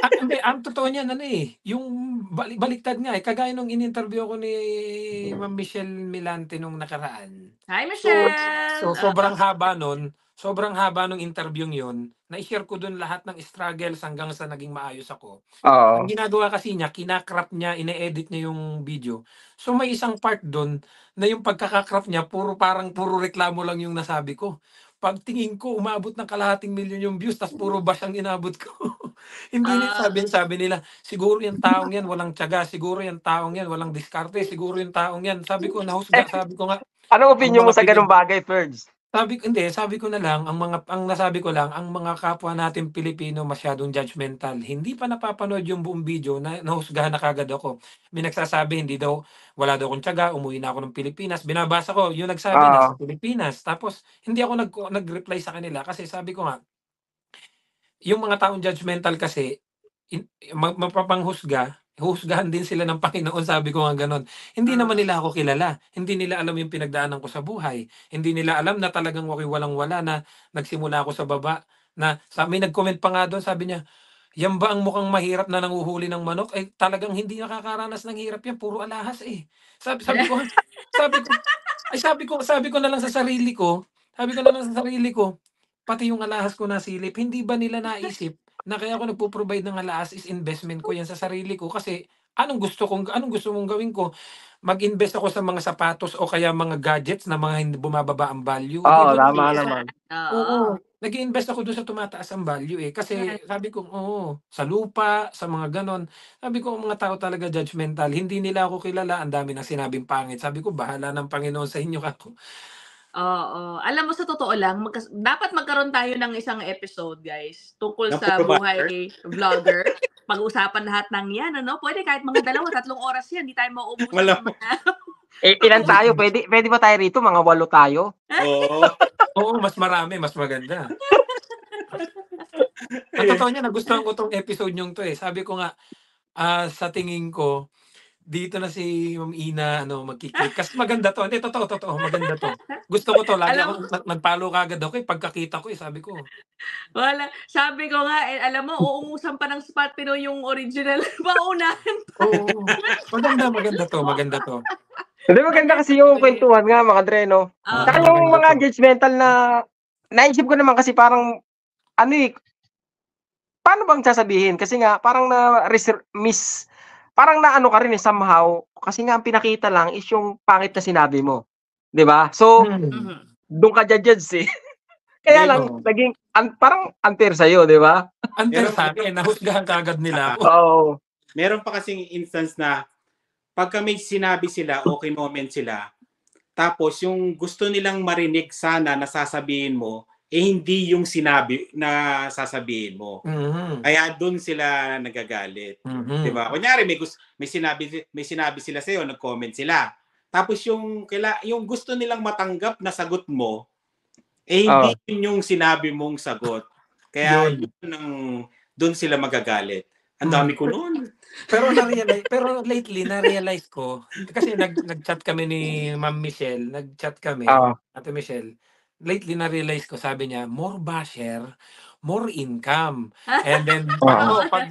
ah, hindi, ang totoo niyan, ano eh, yung balik, baliktad nga eh, kagaya nung in-interview ko ni Ma'am Michelle Milante nung nakaraan. Hi, Michelle! So, sobrang haba nun, sobrang haba nung interview yun, na-share ko dun lahat ng struggles hanggang sa naging maayos ako. Oo. Ang ginagawa kasi niya, kinakrap niya, ine-edit niya yung video. So may isang part dun na yung pagkakakrap niya, puro parang puro reklamo lang yung nasabi ko. Pagtingin ko, umabot ng kalahating milyon yung views, tas puro bash ang inabot ko. (laughs) Hindi nila Ah. sabi, sabi nila, siguro yung taong yan walang tiyaga, siguro yung taong yan walang diskarte, siguro yung taong yan. Sabi ko, nahusga, sabi ko nga, Anong opinion mo sa ganung bagay, Ferds? sabi ko, hindi, sabi ko na lang, ang mga, ang nasabi ko lang, ang mga kapwa natin Pilipino masyadong judgmental. Hindi pa napapanood yung buong video, na, nahusgahan na kagad ako. May nagsasabi, hindi daw, wala daw akong tiyaga, umuwi na ako ng Pilipinas. Binabasa ko, yung nagsabi Oo. na sa Pilipinas. Tapos, hindi ako nag, nag-reply sa kanila kasi sabi ko nga, yung mga taong judgmental kasi, in, mapapanghusga, husgahan din sila ng Panginoon, sabi ko nga ganon. Hindi naman nila ako kilala. Hindi nila alam yung pinagdaanan ko sa buhay. Hindi nila alam na talagang wako'y walang-wala na nagsimula ako sa baba. Na sa may nag-comment pa nga doon, sabi niya, yan ba ang mukhang mahirap na nanguhuli ng manok? Eh talagang hindi nakakaranas ng hirap yan, puro alahas eh. Sabi sabi ko, (laughs) sabi ko, ay sabi ko, sabi ko na lang sa sarili ko, sabi ko na lang sa sarili ko, pati yung alahas ko nasilip, hindi ba nila naisip na kaya ako nagpo-provide ng alahas is investment ko yan sa sarili ko kasi anong gusto kong anong gusto mong gawin ko mag-invest ako sa mga sapatos o kaya mga gadgets na mga hindi bumababa ang value. Oo, ba, tama di- naman. Oo. Oo. Nag-invest ako doon sa tumataas ang value eh. Kasi sabi ko, oo, sa lupa, sa mga ganon. Sabi ko, ang mga tao talaga judgmental. Hindi nila ako kilala. Ang dami ng sinabing pangit. Sabi ko, bahala ng Panginoon sa inyo (laughs) ako. Oo. Alam mo, sa totoo lang, magkas- dapat magkaroon tayo ng isang episode, guys, tungkol Ng sa provider? buhay vlogger. (laughs) Pag-usapan lahat ng yan, ano? Pwede kahit mga dalawa, tatlong oras yan. Hindi tayo mauubos. Wala. ng mga... (laughs) Eh, ilan tayo? Pwede, pwede ba tayo rito? Mga walo tayo? Oo. (laughs) Oo, mas marami, mas maganda. Sa totoo niya, nagustuhan ko tong episode yung to eh. Sabi ko nga, ah, sa tingin ko, dito na si Ma'am Ina ano magkiklik. Kasi maganda to. Hindi, totoo, totoo. Maganda to. Gusto ko to. Lagi Alam ako nag- nag-follow kagad ako eh. Pagkakita ko eh, sabi ko. Wala. Sabi ko nga, eh, alam mo, uungusan pa ng spot Pinoy yung original. (laughs) Paunahan. Oo. maganda, maganda to. Maganda to. Hindi, maganda kasi yung kwentuhan nga, mga Dre, no? Ah, Saka Oo, yung mga to. judgmental na, naisip ko naman kasi parang, ano eh, paano bang sasabihin? Kasi nga, parang na mis, parang naano ka rin eh, somehow, kasi nga ang pinakita lang is yung pangit na sinabi mo. 'Di ba? So, Hmm. Mhm. doon ka judge eh. (laughs) Kaya lang, oo. naging, un- parang unfair sa'yo, di ba? Pero- sa akin, nahusgahan kagad nila ako. Oo. Meron pa kasing instance na pagka may sinabi sila o kinoment sila, tapos yung gusto nilang marinig sana na sasabihin mo, eh hindi yung sinabi na sasabihin mo. Mhm. Kaya doon sila nagagalit. Mhm. 'Di ba? Kunyari may gusto, may sinabi may sinabi sila sa iyo, nag-comment sila. Tapos yung kaila, yung gusto nilang matanggap na sagot mo, eh hindi yun yung sinabi mong sagot. Kaya Yun. yun ang doon sila magagalit. Ang dami ko noon. pero na-realize, pero lately na-realize ko kasi nag nag-chat kami ni Ma'am Michelle, nag-chat kami, Oo. Ate Michelle. Lately na-realize ko sabi niya, more basher, more income. (laughs) And then Oo. ano, pag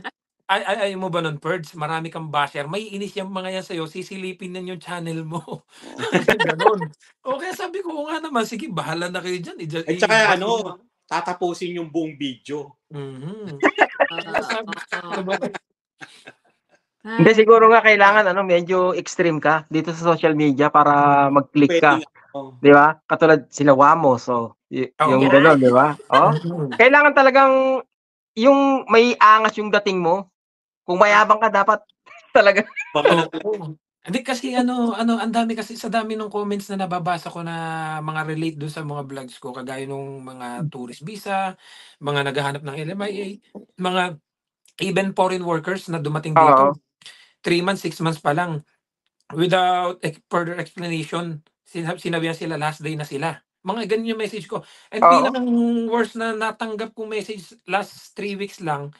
ay, ay, ay mo ba nun, Purge? Marami kang basher. May inis yung mga yan sa'yo. Sisilipin na yung channel mo. (laughs) Ganun. O kaya sabi ko, "Oo nga naman, sige, bahala na kayo dyan. I- At saka i- ano, tatapusin yung buong video. Mhm. Ah, oo. Ah, Hindi, siguro nga kailangan ano, medyo extreme ka dito sa social media para mag-click ka. Pwede oh. Di ba? Katulad sila Wamos. So, y- Oo. yung gano'n, di ba? (laughs) Oh. Kailangan talagang yung may angas yung dating mo. Kung mayabang ka, dapat (laughs) talaga. Hindi kasi ano, ano, ang dami kasi sa dami ng comments na nababasa ko na mga relate doon sa mga vlogs ko kagaya nung mga tourist visa, mga naghahanap ng LMIA, mga even foreign workers na dumating dito. 3 months, 6 months pa lang without further explanation. Sinab sinabihan sila last day na sila. Mga ganyan yung message ko. And Oo. pinakang worst na natanggap kong message last 3 weeks lang,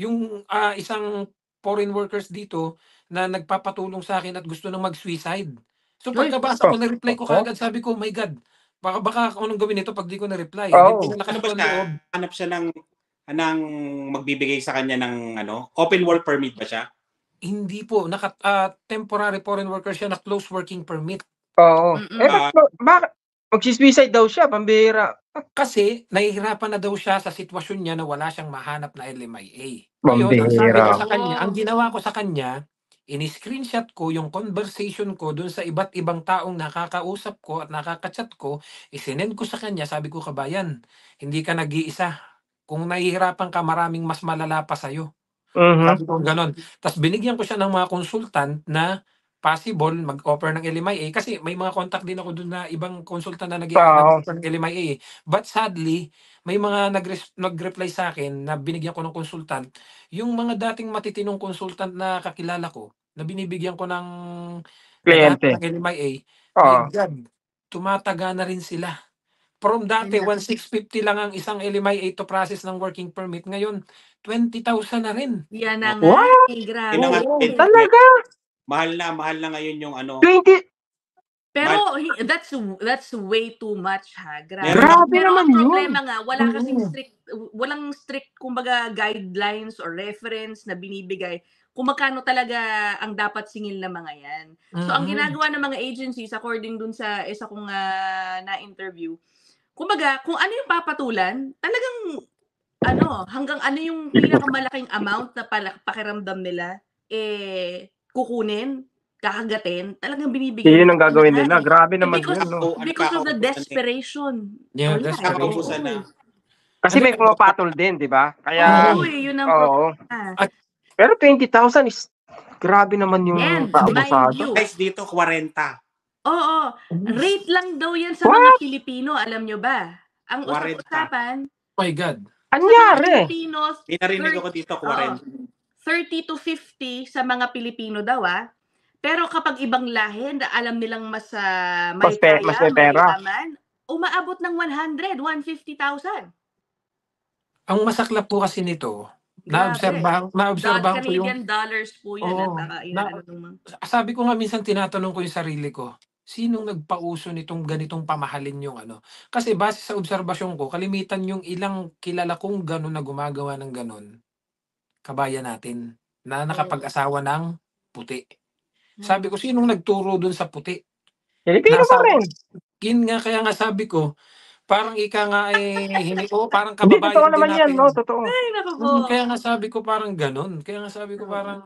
yung ah, isang foreign workers dito na nagpapatulong sa akin at gusto nang mag-suicide. So pagkabasa ko, oh, na-reply ko oh. kagad, sabi ko, my God, baka, baka anong gawin nito pag di ko na-reply. Oh. Ng siya? Hanap siya ng ng magbibigay sa kanya ng ano, open work permit ba siya? Hindi po, naka, ah, temporary foreign worker siya na close working permit. Oo. Mm-mm. Eh, ba't, bakit? Magsisuicide daw siya, pambira. Kasi nahihirapan na daw siya sa sitwasyon niya na wala siyang mahanap na LMIA. Ngayon, ang sabi Pambira. ko sa kanya, ang ginawa ko sa kanya, ini-screenshot ko yung conversation ko dun sa iba't ibang taong nakakausap ko at nakakachat ko, isinend ko sa kanya, sabi ko, kabayan, hindi ka nag-iisa. Kung nahihirapan ka, maraming mas malala pa sa'yo. Mhm. Sabi ko ganon. Tapos binigyan ko siya ng mga consultant na possible mag-offer ng LMIA kasi may mga contact din ako doon na ibang consultant na nag Oo. offer ng LMIA. eh. But sadly, may mga nag- nag-reply sa akin na binigyan ko ng consultant. Yung mga dating matitinong consultant na kakilala ko, na binibigyan ko ng Kliyente. ng LMIA, Oo. my God, tumataga na rin sila. From dati, Ayan. 1,650 lang ang isang LMIA to process ng working permit. Ngayon, 20,000 na rin. Yan nga. What? Eh, grabe. Ang atin. Talaga? Mahal na, mahal na ngayon yung ano. 20? Pero hi- that's that's way too much ha. Grabe. Grabe Pero naman ang yun. problema nga, wala kasing strict walang strict kumbaga guidelines or reference na binibigay kung magkano talaga ang dapat singil na mga yan. So ang Mhm. ginagawa ng mga agencies according dun sa isa kong ah, na-interview, kumbaga kung ano yung papatulan, talagang ano, hanggang ano yung pinakamalaking amount na pala, pakiramdam nila, eh, kukunin, kakagatin, talagang binibigay. Yun ang gagawin nila. Grabe naman Because- yun. No? Because of the desperation. Yeah, Wala, desperation. Na. Kasi may pumapatol din, di ba? Kaya, Oo, eh, yun ang oo. problema. Pero 20,000 is, grabe naman yung And, paabusado. you, Guys, dito 40. oo, rate lang daw yan sa What? mga Pilipino, alam nyo ba? Ang 40. usap-usapan, Oh my God. Anyari? Pilipinos, May narinig ako dito 40. 30 to 50 sa mga Pilipino daw ah. Pero kapag ibang lahi na alam nilang mas ah, may Mas kaya, mas may pera. yaman, umaabot ng 100, 150,000. Ang masaklap po kasi nito, naobserbahan, naobserbahan ko yung, Canadian dollars po yan. Oo. at Na- ano sabi ko nga minsan tinatanong ko yung sarili ko, sinong nagpauso nitong ganitong pamahalin yung ano? Kasi base sa obserbasyon ko, kalimitan yung ilang kilala kong gano'n na gumagawa ng gano'n, kabayan natin, na nakapag-asawa ng puti. Sabi ko, sinong nagturo dun sa puti? Pilipino pa Nasa- rin. Yun nga, kaya nga sabi ko, parang ika nga eh, hindi ko, parang Hindi, kababayan totoo din naman yan, natin. no? Totoo. Ay, naku po. Mm, kaya nga sabi ko parang ganun. Kaya nga sabi ko parang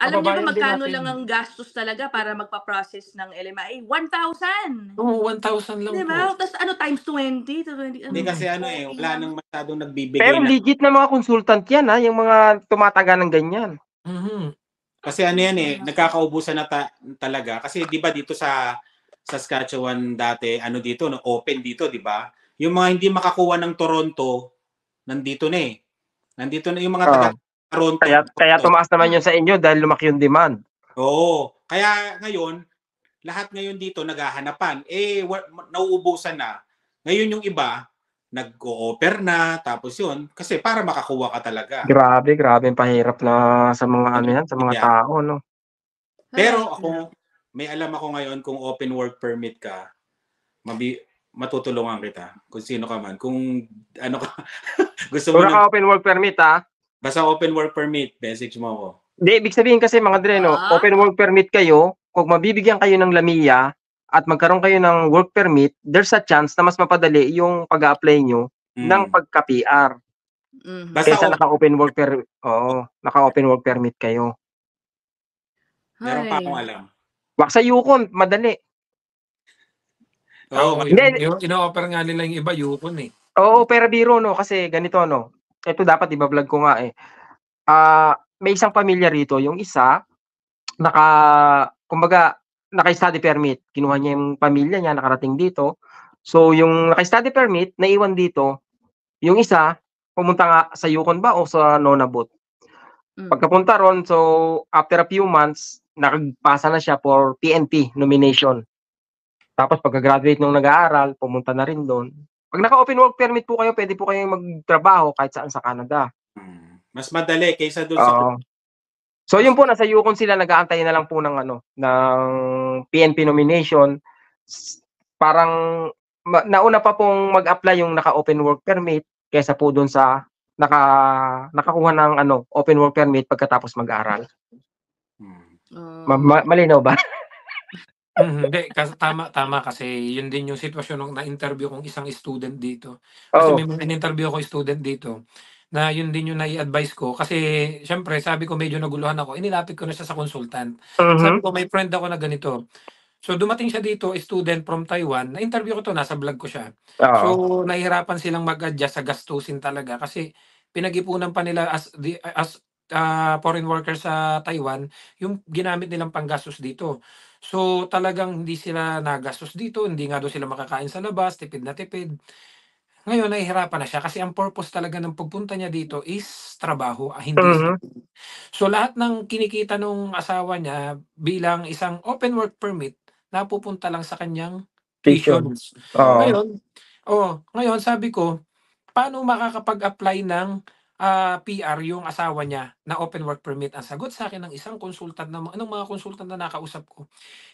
Alam niyo ba kababayan din magkano natin. lang ang gastos talaga para magpa-process ng LMI? 1,000! Oo, 1,000 lang Di po. ba? Tapos ano, times 20? to 20 Hindi kasi ano eh, wala nang masyadong nagbibigay Pero na. legit na mga consultant yan, ha? Yung mga tumataga ng ganyan. Mhm. Kasi ano yan eh, nagkakaubusan na ta- talaga. Kasi di ba dito sa Saskatchewan dati, ano dito, no, open dito, di ba? Yung mga hindi makakuha ng Toronto, nandito na eh. Nandito na yung mga taga Toronto. Kaya, kaya tumaas naman yun sa inyo dahil lumaki yung demand. Oo. Kaya ngayon, lahat ngayon dito naghahanapan. Eh, wa- nauubusan na. Ngayon yung iba, nag-o-offer na, tapos yun. Kasi para makakuha ka talaga. Grabe, grabe pahirap na sa mga ano yan, sa mga Yeah. tao, no? Pero ako, may alam ako ngayon kung open work permit ka, mabi matutulungan kita kung sino ka man. Kung ano ka, (laughs) gusto mo Kung na, naka-open work permit, ha? basta open work permit, message mo ako. Hindi, ibig sabihin kasi mga dre, no? Ah. Open work permit kayo, kung mabibigyan kayo ng LAMIA at magkaroon kayo ng work permit, there's a chance na mas mapadali yung pag-apply nyo Mm. ng pagka-PR. Mhm. Basta Kaysa o- naka-open work per Oo, naka-open work permit kayo. Meron pa akong alam. Wak sa Yukon, madali. Oo, oh, Hindi. yung, ino-offer nga nila yung iba, yukon eh. Oo, pero biro no kasi ganito no. Ito dapat iba-vlog ko nga eh. Ah, may isang pamilya rito, yung isa naka kumbaga naka-study permit. Kinuha niya yung pamilya niya nakarating dito. So yung naka-study permit naiwan dito. Yung isa pumunta nga sa Yukon ba o sa Nonabut. Mm. Pagkapunta ron, so after a few months, nakagpasa na siya for PNP nomination. Tapos pagka-graduate nung nag-aaral, pumunta na rin doon. Pag naka-open work permit po kayo, pwede po kayong magtrabaho kahit saan sa Canada. Mm. Mas madali kaysa doon sa. So yun po, nasa Yukon sila, nag-aantay na lang po ng, ano, ng PNP nomination. Parang ma- nauna pa pong mag-apply yung naka-open work permit kaysa po doon sa naka nakakuha ng ano open work permit pagkatapos mag-aral. Mm. Oh. Ma- ma- malinaw ba? Mhm, Hindi, kas- tama, tama kasi yun din yung sitwasyon nung na-interview kong isang student dito. Kasi Oo. may mga in-interview ako student dito na yun din yung nai-advise ko. Kasi syempre sabi ko medyo naguluhan ako, inilapit ko na siya sa consultant. Mhm. Sabi ko may friend ako na ganito. So dumating siya dito, student from Taiwan, na-interview ko to, nasa vlog ko siya. Oo. So nahihirapan silang mag-adjust sa gastusin talaga kasi pinag-ipunan pa nila as the, as ah, foreign workers sa Taiwan yung ginamit nilang panggastos dito. So talagang hindi sila nagastos dito, hindi nga daw sila makakain sa labas, tipid na tipid. Ngayon nahihirapan na siya kasi ang purpose talaga ng pagpunta niya dito is trabaho, ah, hindi Mhm. So lahat ng kinikita nung asawa niya bilang isang open work permit napupunta lang sa kanyang Tuition. tuitions. Oo. Ngayon, oh, ngayon sabi ko, paano makakapag-apply ng ah, PR yung asawa niya na open work permit? Ang sagot sa akin ng isang consultant ng anong mga consultant na nakausap ko,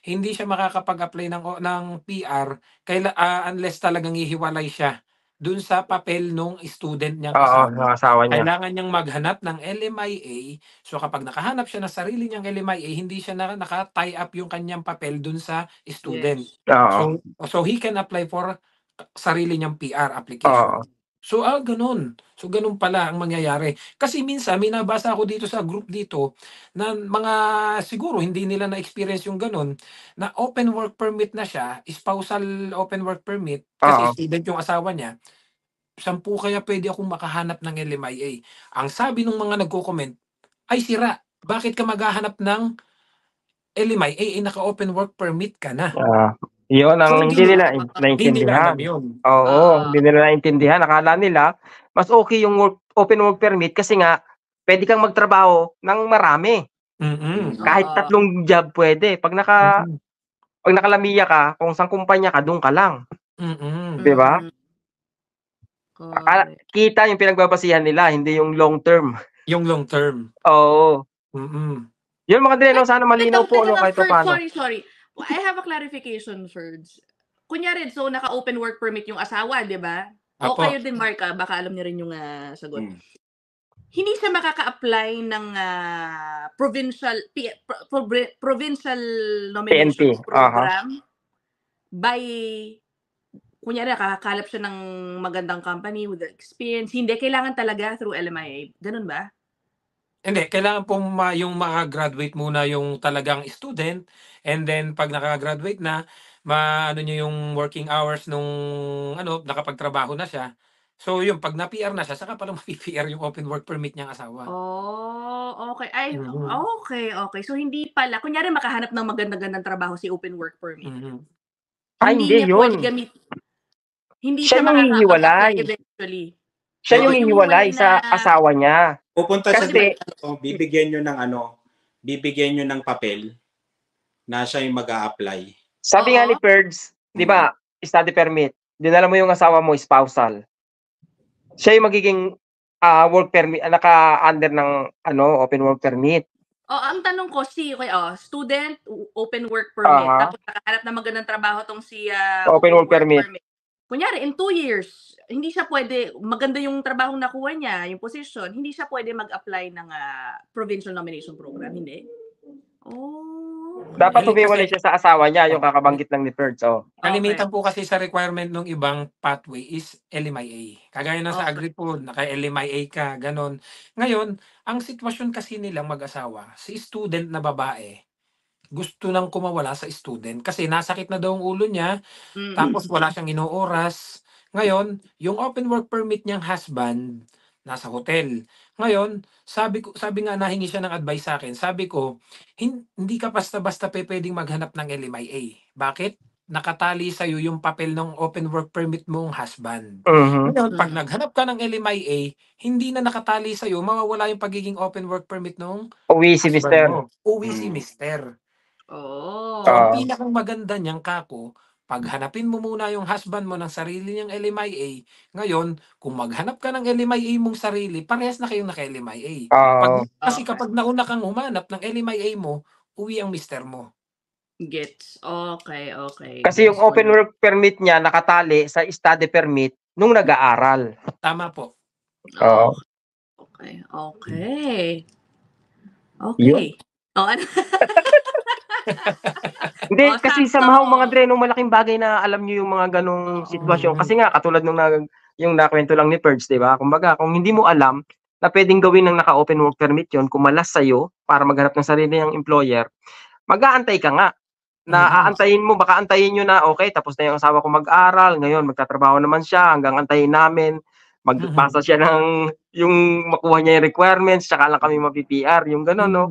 hindi siya makakapag-apply ng ng PR kaila, ah, unless talagang hihiwalay siya dun sa papel nung student niyang Oo, ng asawa niya. Kailangan niyang maghanap ng LMIA. So kapag nakahanap siya ng sarili niyang LMIA, hindi siya na, naka-tie up yung kanyang papel dun sa student. Oo. So, so he can apply for sarili niyang PR application. Oo. So, ah, ganun. So, ganun pala ang mangyayari. Kasi minsan, may nabasa ako dito sa group dito na mga siguro hindi nila na-experience yung ganun na open work permit na siya, spousal open work permit, kasi Oo. student yung asawa niya, sampu kaya pwede akong makahanap ng LMIA. Ang sabi ng mga nagko-comment, ay sira, bakit ka maghahanap ng LMIA? Eh, naka-open work permit ka na. Ah, yun ang So, hindi hindi- nila Hindi nila naintindihan. alam yun. Oo, Ah. hindi nila naintindihan. Akala nila, mas okay yung work, open work permit kasi nga, pwede kang magtrabaho ng marami. Mm-mm. Kahit Ah. tatlong job pwede. Pag naka, pag nakalamiya ka, kung saan kumpanya ka, doon ka lang. Mm-mm. Di ba? Mhm. Akala- Correct. Kita yung pinagbabasihan nila, hindi yung long term. Yung long term. Oo. Mm-mm. Yun mga dreno, sana malinaw Teka, po teka no, lang, kahit Ferds, paano. Sorry, sorry. I have a clarification, Ferds. Kunyari, so naka-open work permit yung asawa, di ba? O Apo. kayo din, Mark, ah, baka alam niyo rin yung ah, sagot. Mm. Hindi siya makaka-apply ng ah, provincial P- pro- pro- provincial nominations PNP, program by kunyari kakakalap siya ng magandang company with the experience, hindi kailangan talaga through LMIA. Ganun ba? Hindi, kailangan pong ma yung maka-graduate muna yung talagang student and then 'pag naka-graduate na, maano niyo yung working hours nung ano, nakapagtrabaho na siya. So yun, 'pag na-PR na siya, saka pala (laughs) mapi-PR yung open work permit niyang asawa. Oh, okey. Ay, Mhm. okey, okey. So hindi pala kunyari makahanap ng maganda-gandang trabaho si open work permit. Mhm. Ay, hindi niya yun. pwede gamit hindi Siya siya yung makaka-apply hihiwalay. eventually. Siya Oo, yung yung hiwalay hiwalay sa na- asawa niya. Pupunta siya Kasi, sa ano, bibigyan nyo ng ano, bibigyan nyo ng papel na siya yung mag apply sabi nga ni Perds, di ba, study permit, dinala mo yung asawa mo, spousal. Siya yung magiging ah, work permit, ah, naka-under ng ano, open work permit. Oh, ang tanong ko si okay, oh, student o- open work permit Aha. tapos nakahanap ng magandang trabaho tong si ah, Open work permit. Kunyari in two years, hindi siya pwede maganda yung trabahong nakuha niya, yung position, hindi siya pwede mag-apply ng ah, provincial nomination program, hindi. Oh. Dapat humiwalay siya sa asawa niya, yung kakabanggit lang ni Perds. Oh. Kalimitan po kasi sa requirement ng ibang pathway is LMIA. Kagaya na sa Okay. agri-food, naka-LMIA ka, ganon. Ngayon, ang sitwasyon kasi nilang mag-asawa, si student na babae, gusto nang kumawala sa student kasi nasakit na daw ang ulo niya, Mm. tapos wala siyang inooras. Ngayon, yung open work permit niyang husband, nasa hotel. Ngayon, sabi ko sabi nga nahingi siya ng advice sa akin. Sabi ko, "Hin- hindi ka basta-basta pe pwedeng maghanap ng LMIA. Bakit? Nakatali sa yung papel ng open work permit mong husband. Mhm. Ngayon, pag naghanap ka ng LMIA, hindi na nakatali sa mawawala yung pagiging open work permit nung Uwi si Mister. mo. Uwi si Mm. Mister. Oh. So, ang Ah. pinakang maganda niyang kako, paghanapin mo muna yung husband mo ng sarili niyang LMIA. Ngayon, kung maghanap ka ng LMIA mong sarili, parehas na kayong naka-LMIA. Ah, Pag, kasi Okay. kapag nauna kang humanap ng LMIA mo, uwi ang mister mo. Gets. Okay, okay. kasi yung open na. work permit niya nakatali sa study permit nung nag-aaral. Tama po. Oo. Okay, okay. Yun. Okay. Oh, ano? (laughs) Hindi, Oh, kasi sa sakto. mga mga drenong malaking bagay na alam niyo yung mga ganong Oo. sitwasyon. Kasi nga, katulad nung na, yung nakwento lang ni Perds, di ba? Kumbaga, kung hindi mo alam na pwedeng gawin ng naka-open work permit yon kumalas sa'yo para maghanap ng sarili ng employer, mag-aantay ka nga. Na Mhm. aantayin mo, baka antayin nyo na, okay, tapos na yung asawa ko mag-aral, ngayon magtatrabaho naman siya, hanggang antayin namin, magpasa siya ng, yung makuha niya yung requirements, tsaka lang kami mapi-PR, yung gano'n, no?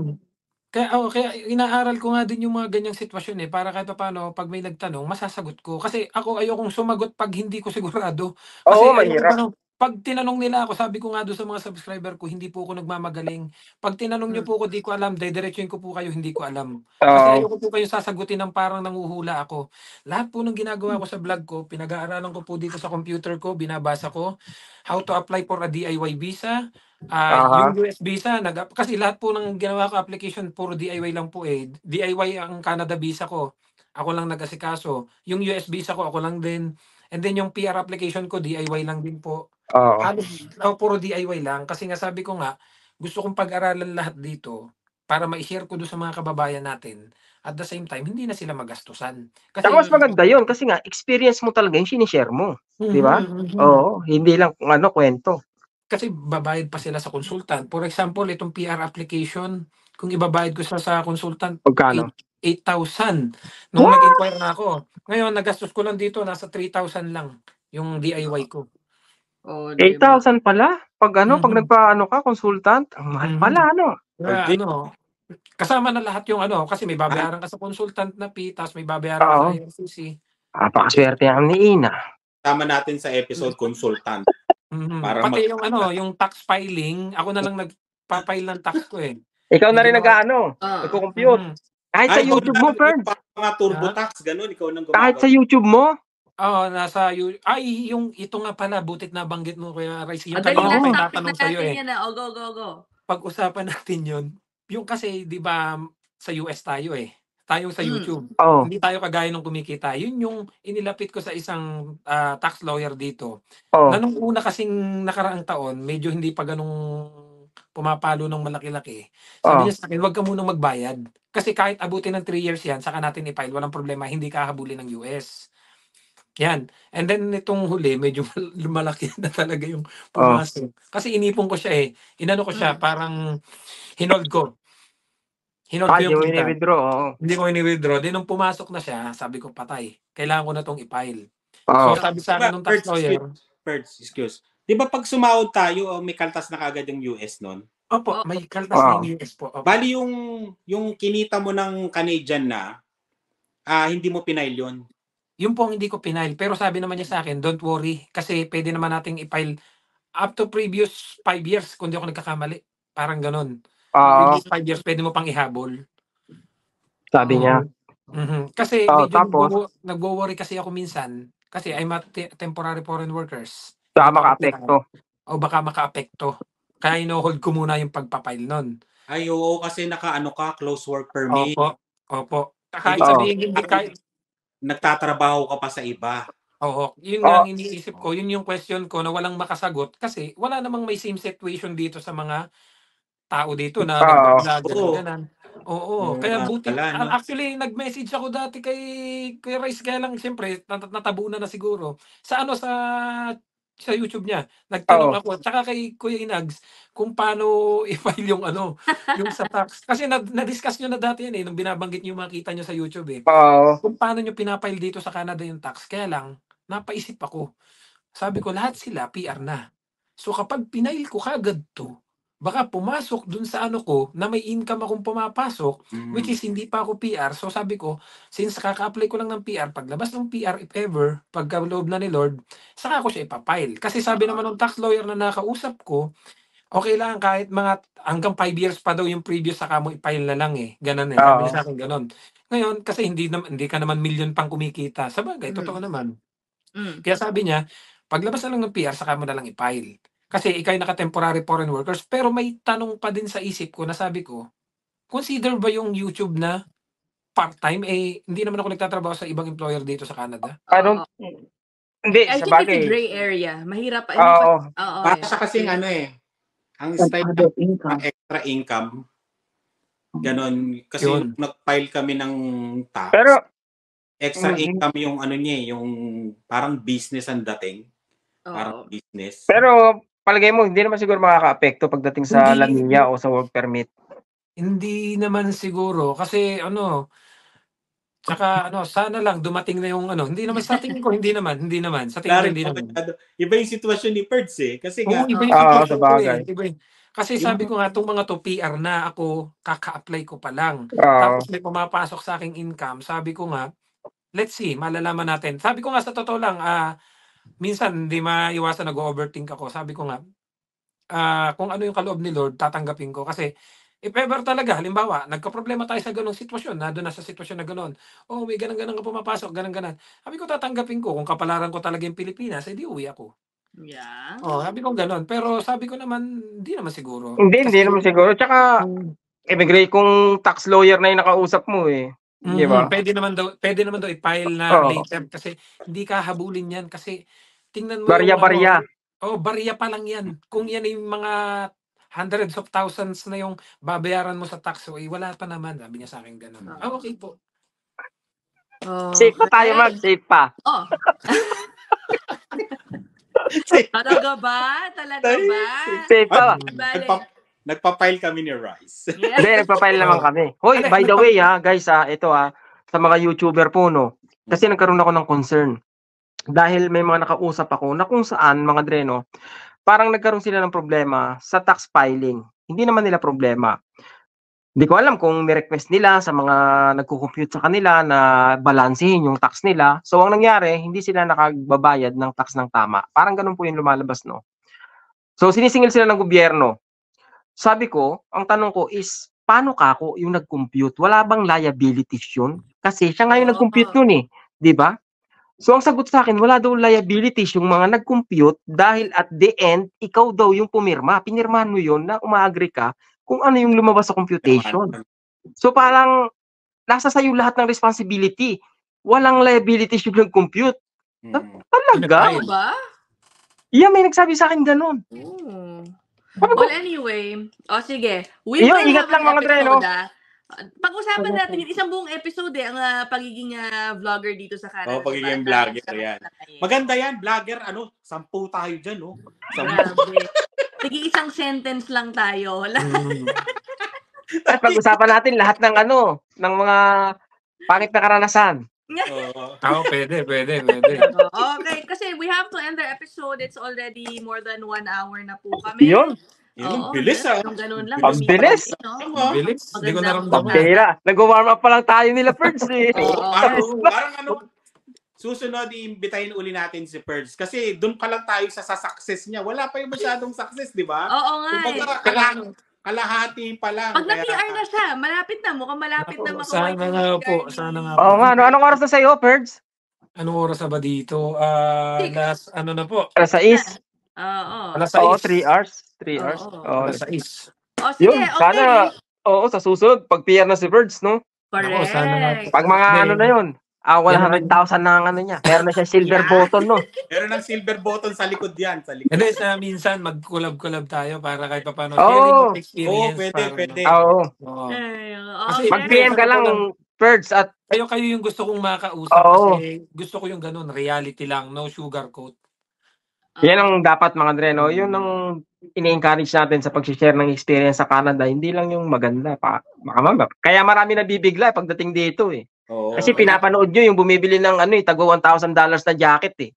Kaya, oh, kaya inaaral ko nga din yung mga ganyang sitwasyon eh, para kahit paano, pag may nagtanong, masasagot ko. Kasi ako ayokong sumagot pag hindi ko sigurado. Kasi Oo, ayoko mahirap. tanong, pag tinanong nila ako, sabi ko nga doon sa mga subscriber ko, hindi po ako nagmamagaling. Pag tinanong niyo po ako, di ko alam, dediretsuin ko po kayo, hindi ko alam. Kasi Oo. ayoko po kayo sasagutin ng parang nanguhula ako. Lahat po ng ginagawa ko sa vlog ko, pinag-aaralan ko po dito sa computer ko, binabasa ko, how to apply for a DIY visa, ah, Aha. yung US visa, nag kasi lahat po ng ginawa ko application, puro DIY lang po eh. DIY ang Canada visa ko. Ako lang nag-asikaso. Yung US visa ko, ako lang din. And then yung PR application ko, DIY lang din po. Oo. Halos oh, puro DIY lang. Kasi nga sabi ko nga, gusto kong pag-aralan lahat dito para ma-share ko doon sa mga kababayan natin. At the same time, hindi na sila magastusan. Kasi, Saka mas maganda yun kasi nga experience mo talaga yung sinishare mo. di ba? Mhm, mhm. Oo, hindi lang ano kwento. Kasi babayad pa sila sa consultant. For example, itong PR application, kung ibabayad ko sa sa consultant, Pagkano? 8,000 nung What? nag-inquire na ako. Ngayon, nagastos ko lang dito, nasa 3,000 lang yung DIY ko. Oh, di ba? 8,000 pala? Pag ano, pag Mhm. nagpaano ka, consultant, ang mahal Mhm. pala, ano? Kaya Okay. ano, kasama na lahat yung ano, kasi may babayaran ka sa consultant na fee, tapos may babayaran ka Oo. sa IRCC. Napakaswerte yan ni Ina. Tama natin sa episode consultant. Mhm. Para Pati mag- yung ano, yung tax filing, ako na lang nagpa-file ng tax ko eh. Ikaw na rin nag-ano, Ah. nagko-compute. Mhm. Kahit sa Ay, YouTube mo, Fern. na- Mga TurboTax, ganun, ikaw nang Kahit sa gumagawa. YouTube mo. Oo, nasa you ay yung ito nga pala butit na banggit mo kuya Rice. Yung dali kanina last ko may topic na tatanong sa iyo natin eh. yan. ah. Oh, go, go, go. Pag-usapan (laughs) natin 'yon. Yung kasi 'di ba sa US tayo eh. Tayo sa Mm. YouTube. Oh. Hindi tayo kagaya ng kumikita. Yun yung inilapit ko sa isang ah, tax lawyer dito. Oh. Na nung una kasing nakaraang taon, medyo hindi pa ganung pumapalo ng malaki-laki. Sabi Oh. niya sa akin, huwag ka munang magbayad. Kasi kahit abutin ng 3 years yan, saka natin i-file, walang problema, hindi ka habulin ng US. Yan. And then itong huli, medyo (laughs) mal- lumalaki na talaga yung pumasok. Kasi inipon ko siya eh. Inano ko siya, Mm. parang hinold ko. Hinold Ah, ko yung yung kita. ini-withdraw. oo. Hindi ko ini-withdraw. Then nung pumasok na siya, sabi ko patay. Kailangan ko na tong i-file. Oo. So sabi sa akin nung tax First, lawyer, Birds, excuse. Di ba pag sumahod tayo, oh, may kaltas na kagad yung US nun? opo, Oo. may kaltas na yung US po. Opo. Bali yung yung kinita mo ng Canadian na, ah hindi mo pinail yun. Yun po ang hindi ko pinail. Pero sabi naman niya sa akin, don't worry. Kasi pwede naman nating i-file up to previous five years kung di ako nagkakamali. Parang ganun. Oo, previous five years, pwede mo pang ihabol. sabi niya. Mhm. Kasi Oh, medyo tapos? nagwo- nagwo-worry kasi ako minsan. Kasi I'm a te- temporary foreign workers. Hindi pa ako maka-apekto. O baka maka-apekto. Kaya ino-hold ko muna yung pagpapile nun. Ay, oo, kasi naka-ano ka, close work permit. Opo. Opo. Kahit Oo. sabihin hindi kahit Nagtatrabaho ka pa sa iba. Oo, yun Oo. nga ang iniisip ko, yun yung question ko na walang makasagot kasi wala namang may same situation dito sa mga tao dito na Oo. nagbablog, Oo. ganun. Oo, Oo kaya nga buti. no? ah, Actually, nag-message ako dati kay Kuya Rice kaya lang siyempre nat- na siguro. Sa ano sa sa YouTube niya. Nagtanong Oo. ako tsaka kay Kuya Inags kung paano (laughs) i-file yung ano, yung sa tax. Kasi na, na-discuss niyo na dati yan eh nung binabanggit niyo makita niyo sa YouTube eh Oo. kung paano nyo pinapile dito sa Canada yung tax. Kaya lang, napaisip ako. Sabi ko, lahat sila PR na. So kapag pinail ko kagad to, baka pumasok dun sa ano ko na may income akong pumapasok, Mm. which is hindi pa ako PR. So sabi ko, since kaka-apply ko lang ng PR, paglabas ng PR, if ever, pagka loob na ni Lord, saka ko siya ipapile. Kasi sabi naman ng tax lawyer na nakausap ko, okay lang kahit mga hanggang 5 years pa daw yung previous saka mo i-file na lang eh. Ganun eh. Sabi sa akin ganun. Ngayon, kasi hindi, nam- hindi ka naman million pang kumikita. Sa bagay, Mm. totoo naman. Mm. Kaya sabi niya, paglabas na lang ng PR, saka mo na lang i-file. Kasi ikay naka-temporary foreign workers. Pero may tanong pa din sa isip ko na sabi ko, consider ba yung YouTube na part-time? Eh, hindi naman ako nagtatrabaho sa ibang employer dito sa Canada. I don't, hindi, I sa think it's a bagay. gray area. Mahirap pa. Oo. pa- Oo. Para yeah. siya kasing ano eh, ang style ng extra income, ganon. Kasi Yun. nag-file kami ng tax, Pero, extra Mhm. income yung ano niya eh, yung parang business ang dating. Oo. Parang business. pero, palagay mo, hindi naman siguro makaka-apekto pagdating sa Hindi. Laminia o sa work permit. Hindi naman siguro. Kasi ano, tsaka ano, sana lang dumating na yung ano. Hindi naman sa tingin ko, hindi naman. Hindi naman. Sa tingin ko, hindi naman. iba yung sitwasyon ni Perds eh. Kasi nga, Oo, iba yung situation sa ko bagay. eh. Iba yung- Kasi sabi ko nga, itong mga to PR na ako, kaka-apply ko pa lang. Oo. Tapos may pumapasok sa aking income. Sabi ko nga, let's see, malalaman natin. Sabi ko nga sa totoo lang, ah, minsan hindi maiwasan nag-overthink ako. Sabi ko nga, ah, kung ano yung kaloob ni Lord, tatanggapin ko. Kasi if ever talaga, halimbawa, nagka-problema tayo sa ganong sitwasyon, na doon na sa sitwasyon na ganon, oh, may ganang-ganang ka pumapasok, ganang-ganan. Sabi ko, tatanggapin ko. Kung kapalaran ko talaga yung Pilipinas, edi uwi ako. Yeah. Oh, sabi ko ganon. Pero sabi ko naman, hindi naman siguro. Hindi, hindi Kasi- naman siguro. Tsaka, Mm. immigrate kung tax lawyer na yung nakausap mo eh. Di ba? Mhm, Pwede naman daw, pwede naman daw i-file na Oo. later kasi hindi ka habulin 'yan kasi tingnan mo Barya-barya. Yung, ano, oh, barya pa lang 'yan. Kung 'yan yung mga hundreds of thousands na yung babayaran mo sa tax, eh, wala pa naman. Sabi niya sa akin ganun. Oo. Ah, okay po. Oh, Safe pa tayo, mag. Safe pa. Oh. (laughs) Talaga ba? Talaga Ay, ba? Safe pa. Bale. nagpa- nagpa-file kami ni Rice. Yeah. (laughs) Hindi, nagpa-file naman kami. Hoy, Ano, by the way ha, guys ha, ito ha, sa mga YouTuber po no, kasi nagkaroon ako ng concern. Dahil may mga nakausap ako na kung saan, mga dreno, parang nagkaroon sila ng problema sa tax filing. Hindi naman nila problema. Hindi ko alam kung ni-request nila sa mga nagko-compute sa kanila na balansehin yung tax nila. So, ang nangyari, hindi sila nakagbabayad ng tax ng tama. Parang ganun po yung lumalabas, no? So, sinisingil sila ng gobyerno. Sabi ko, ang tanong ko is, paano ka ako yung nag-compute? Wala bang liabilities yun? Kasi siya nga yung Oo. nag-compute nun eh. Di ba? So, ang sagot sa akin, wala daw liabilities yung mga nag-compute dahil at the end, ikaw daw yung pumirma. Pinirmahan mo yun na umaagree ka kung ano yung lumabas sa computation. So, parang nasa sa'yo lahat ng responsibility. Walang liabilities yung nag-compute. Mm. Talaga? Ano ba? Yeah, may nagsabi sa akin ganun. Oh. Ano? Well, anyway. O, sige. We Yun, will ingat have lang, an mga Dre, no? ah. Pag-usapan natin yung isang buong episode eh, ang ah, pagiging ah, vlogger dito sa Canada. Oh, pagiging Para vlogger, sa- yan. Maganda yan, vlogger, ano, sampu tayo dyan, oh. Sampu. Sige, isang sentence lang tayo. Mm. At pag-usapan natin lahat ng ano, ng mga pangit na karanasan. Oo. Oo, (laughs) pwede, pwede, (laughs) pwede. okay, kasi we have to end the episode. It's already more than one hour na po kami. Yun, Yun, Oo, bilis ah. Ganun, ganun lang. Ang bilis. Tama. Bilis. Hindi ko naramdaman. ang pera. Nag-warm up pa lang tayo nila, Ferds eh. Oo. Parang, parang ano, susunod iimbitahin uli natin si Purge. Kasi doon pa lang tayo sa, sa success niya. Wala pa yung masyadong success, di ba? Oo nga eh. Kumbaga, kalang, kalahati pa lang. Pag na-PR na siya, malapit na. Mukhang malapit na Ako, makuha. sana nga po, sana nga Oo nga, ano, anong oras na sa'yo, Ferds? Anong oras na ba dito? Ah, Six. last, ano na po? Alas 6? Oo. Alas Oo, 6. 3 hours. 3 Oo. hours. Oo. Alas 6. O sige, Yun, okay. sana, oo, sa susunod, pag PR na si Ferds, no? Correct. sana nga. Pag mga ano na yun, ah, 100,000 na ang ano niya. Meron na siya silver (laughs) Yeah. button, no? Meron ng silver button sa likod yan. Sa likod. Hindi, sa minsan, mag-collab-collab tayo para kahit pa paano. Oo. sharing of Oo, experience. pwede, para- pwede. Oo. Oo. Oo, Kasi okay. Mag-PM ka lang, Ferds, at Kayo, kayo yung gusto kong makausap Oo. kasi gusto ko yung ganun, reality lang, no sugarcoat. yan ang dapat mga Dre, no? Yun ang ini-encourage natin sa pag-share ng experience sa Canada. Hindi lang yung maganda. Pa, baka mama. Kaya marami nabibigla pagdating dito, eh. Oo. Kasi pinapanood nyo yung bumibili ng ano, eh, tago $1,000 na jacket, eh.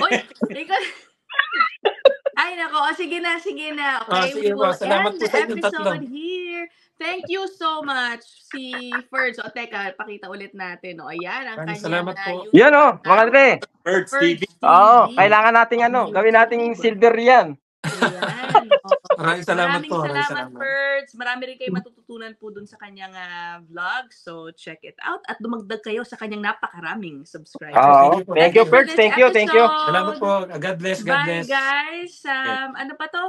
Uy, ikaw. (laughs) Ay, nako. O, sige na, sige na. Okay, Ah, sige we po. will Salamat end the episode here. Thank you so much, si Ferds. O, teka, pakita ulit natin. O, ayan, ang kanyang salamat uh, po. YouTube Yan, oh, mga. Birds Ferds TV. Oo, kailangan nating ano, gawin nating silver yan. Ayan. (laughs) Maraming salamat Maraming po. Maraming salamat, salamat. Ferds. Marami rin kayo matututunan po dun sa kanyang ah, vlog. So, check it out. At dumagdag kayo sa kanyang napakaraming subscribers. Oo. Thank you po. Thank you, Thank you, thank you. episode. Salamat po. God bless, God Bye, bless. guys. Um, ano pa to?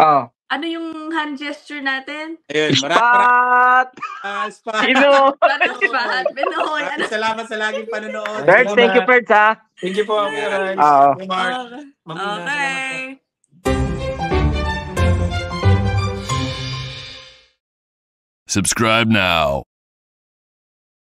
Oo. Ano yung hand gesture natin? Ayun, maraming Pat! maraming pa. Sino? Bahat Benoy. Salamat sa laging panonood. Ferds, thank you, Ferds, ha? Thank you po, Mark. Okay. Okay. Subscribe now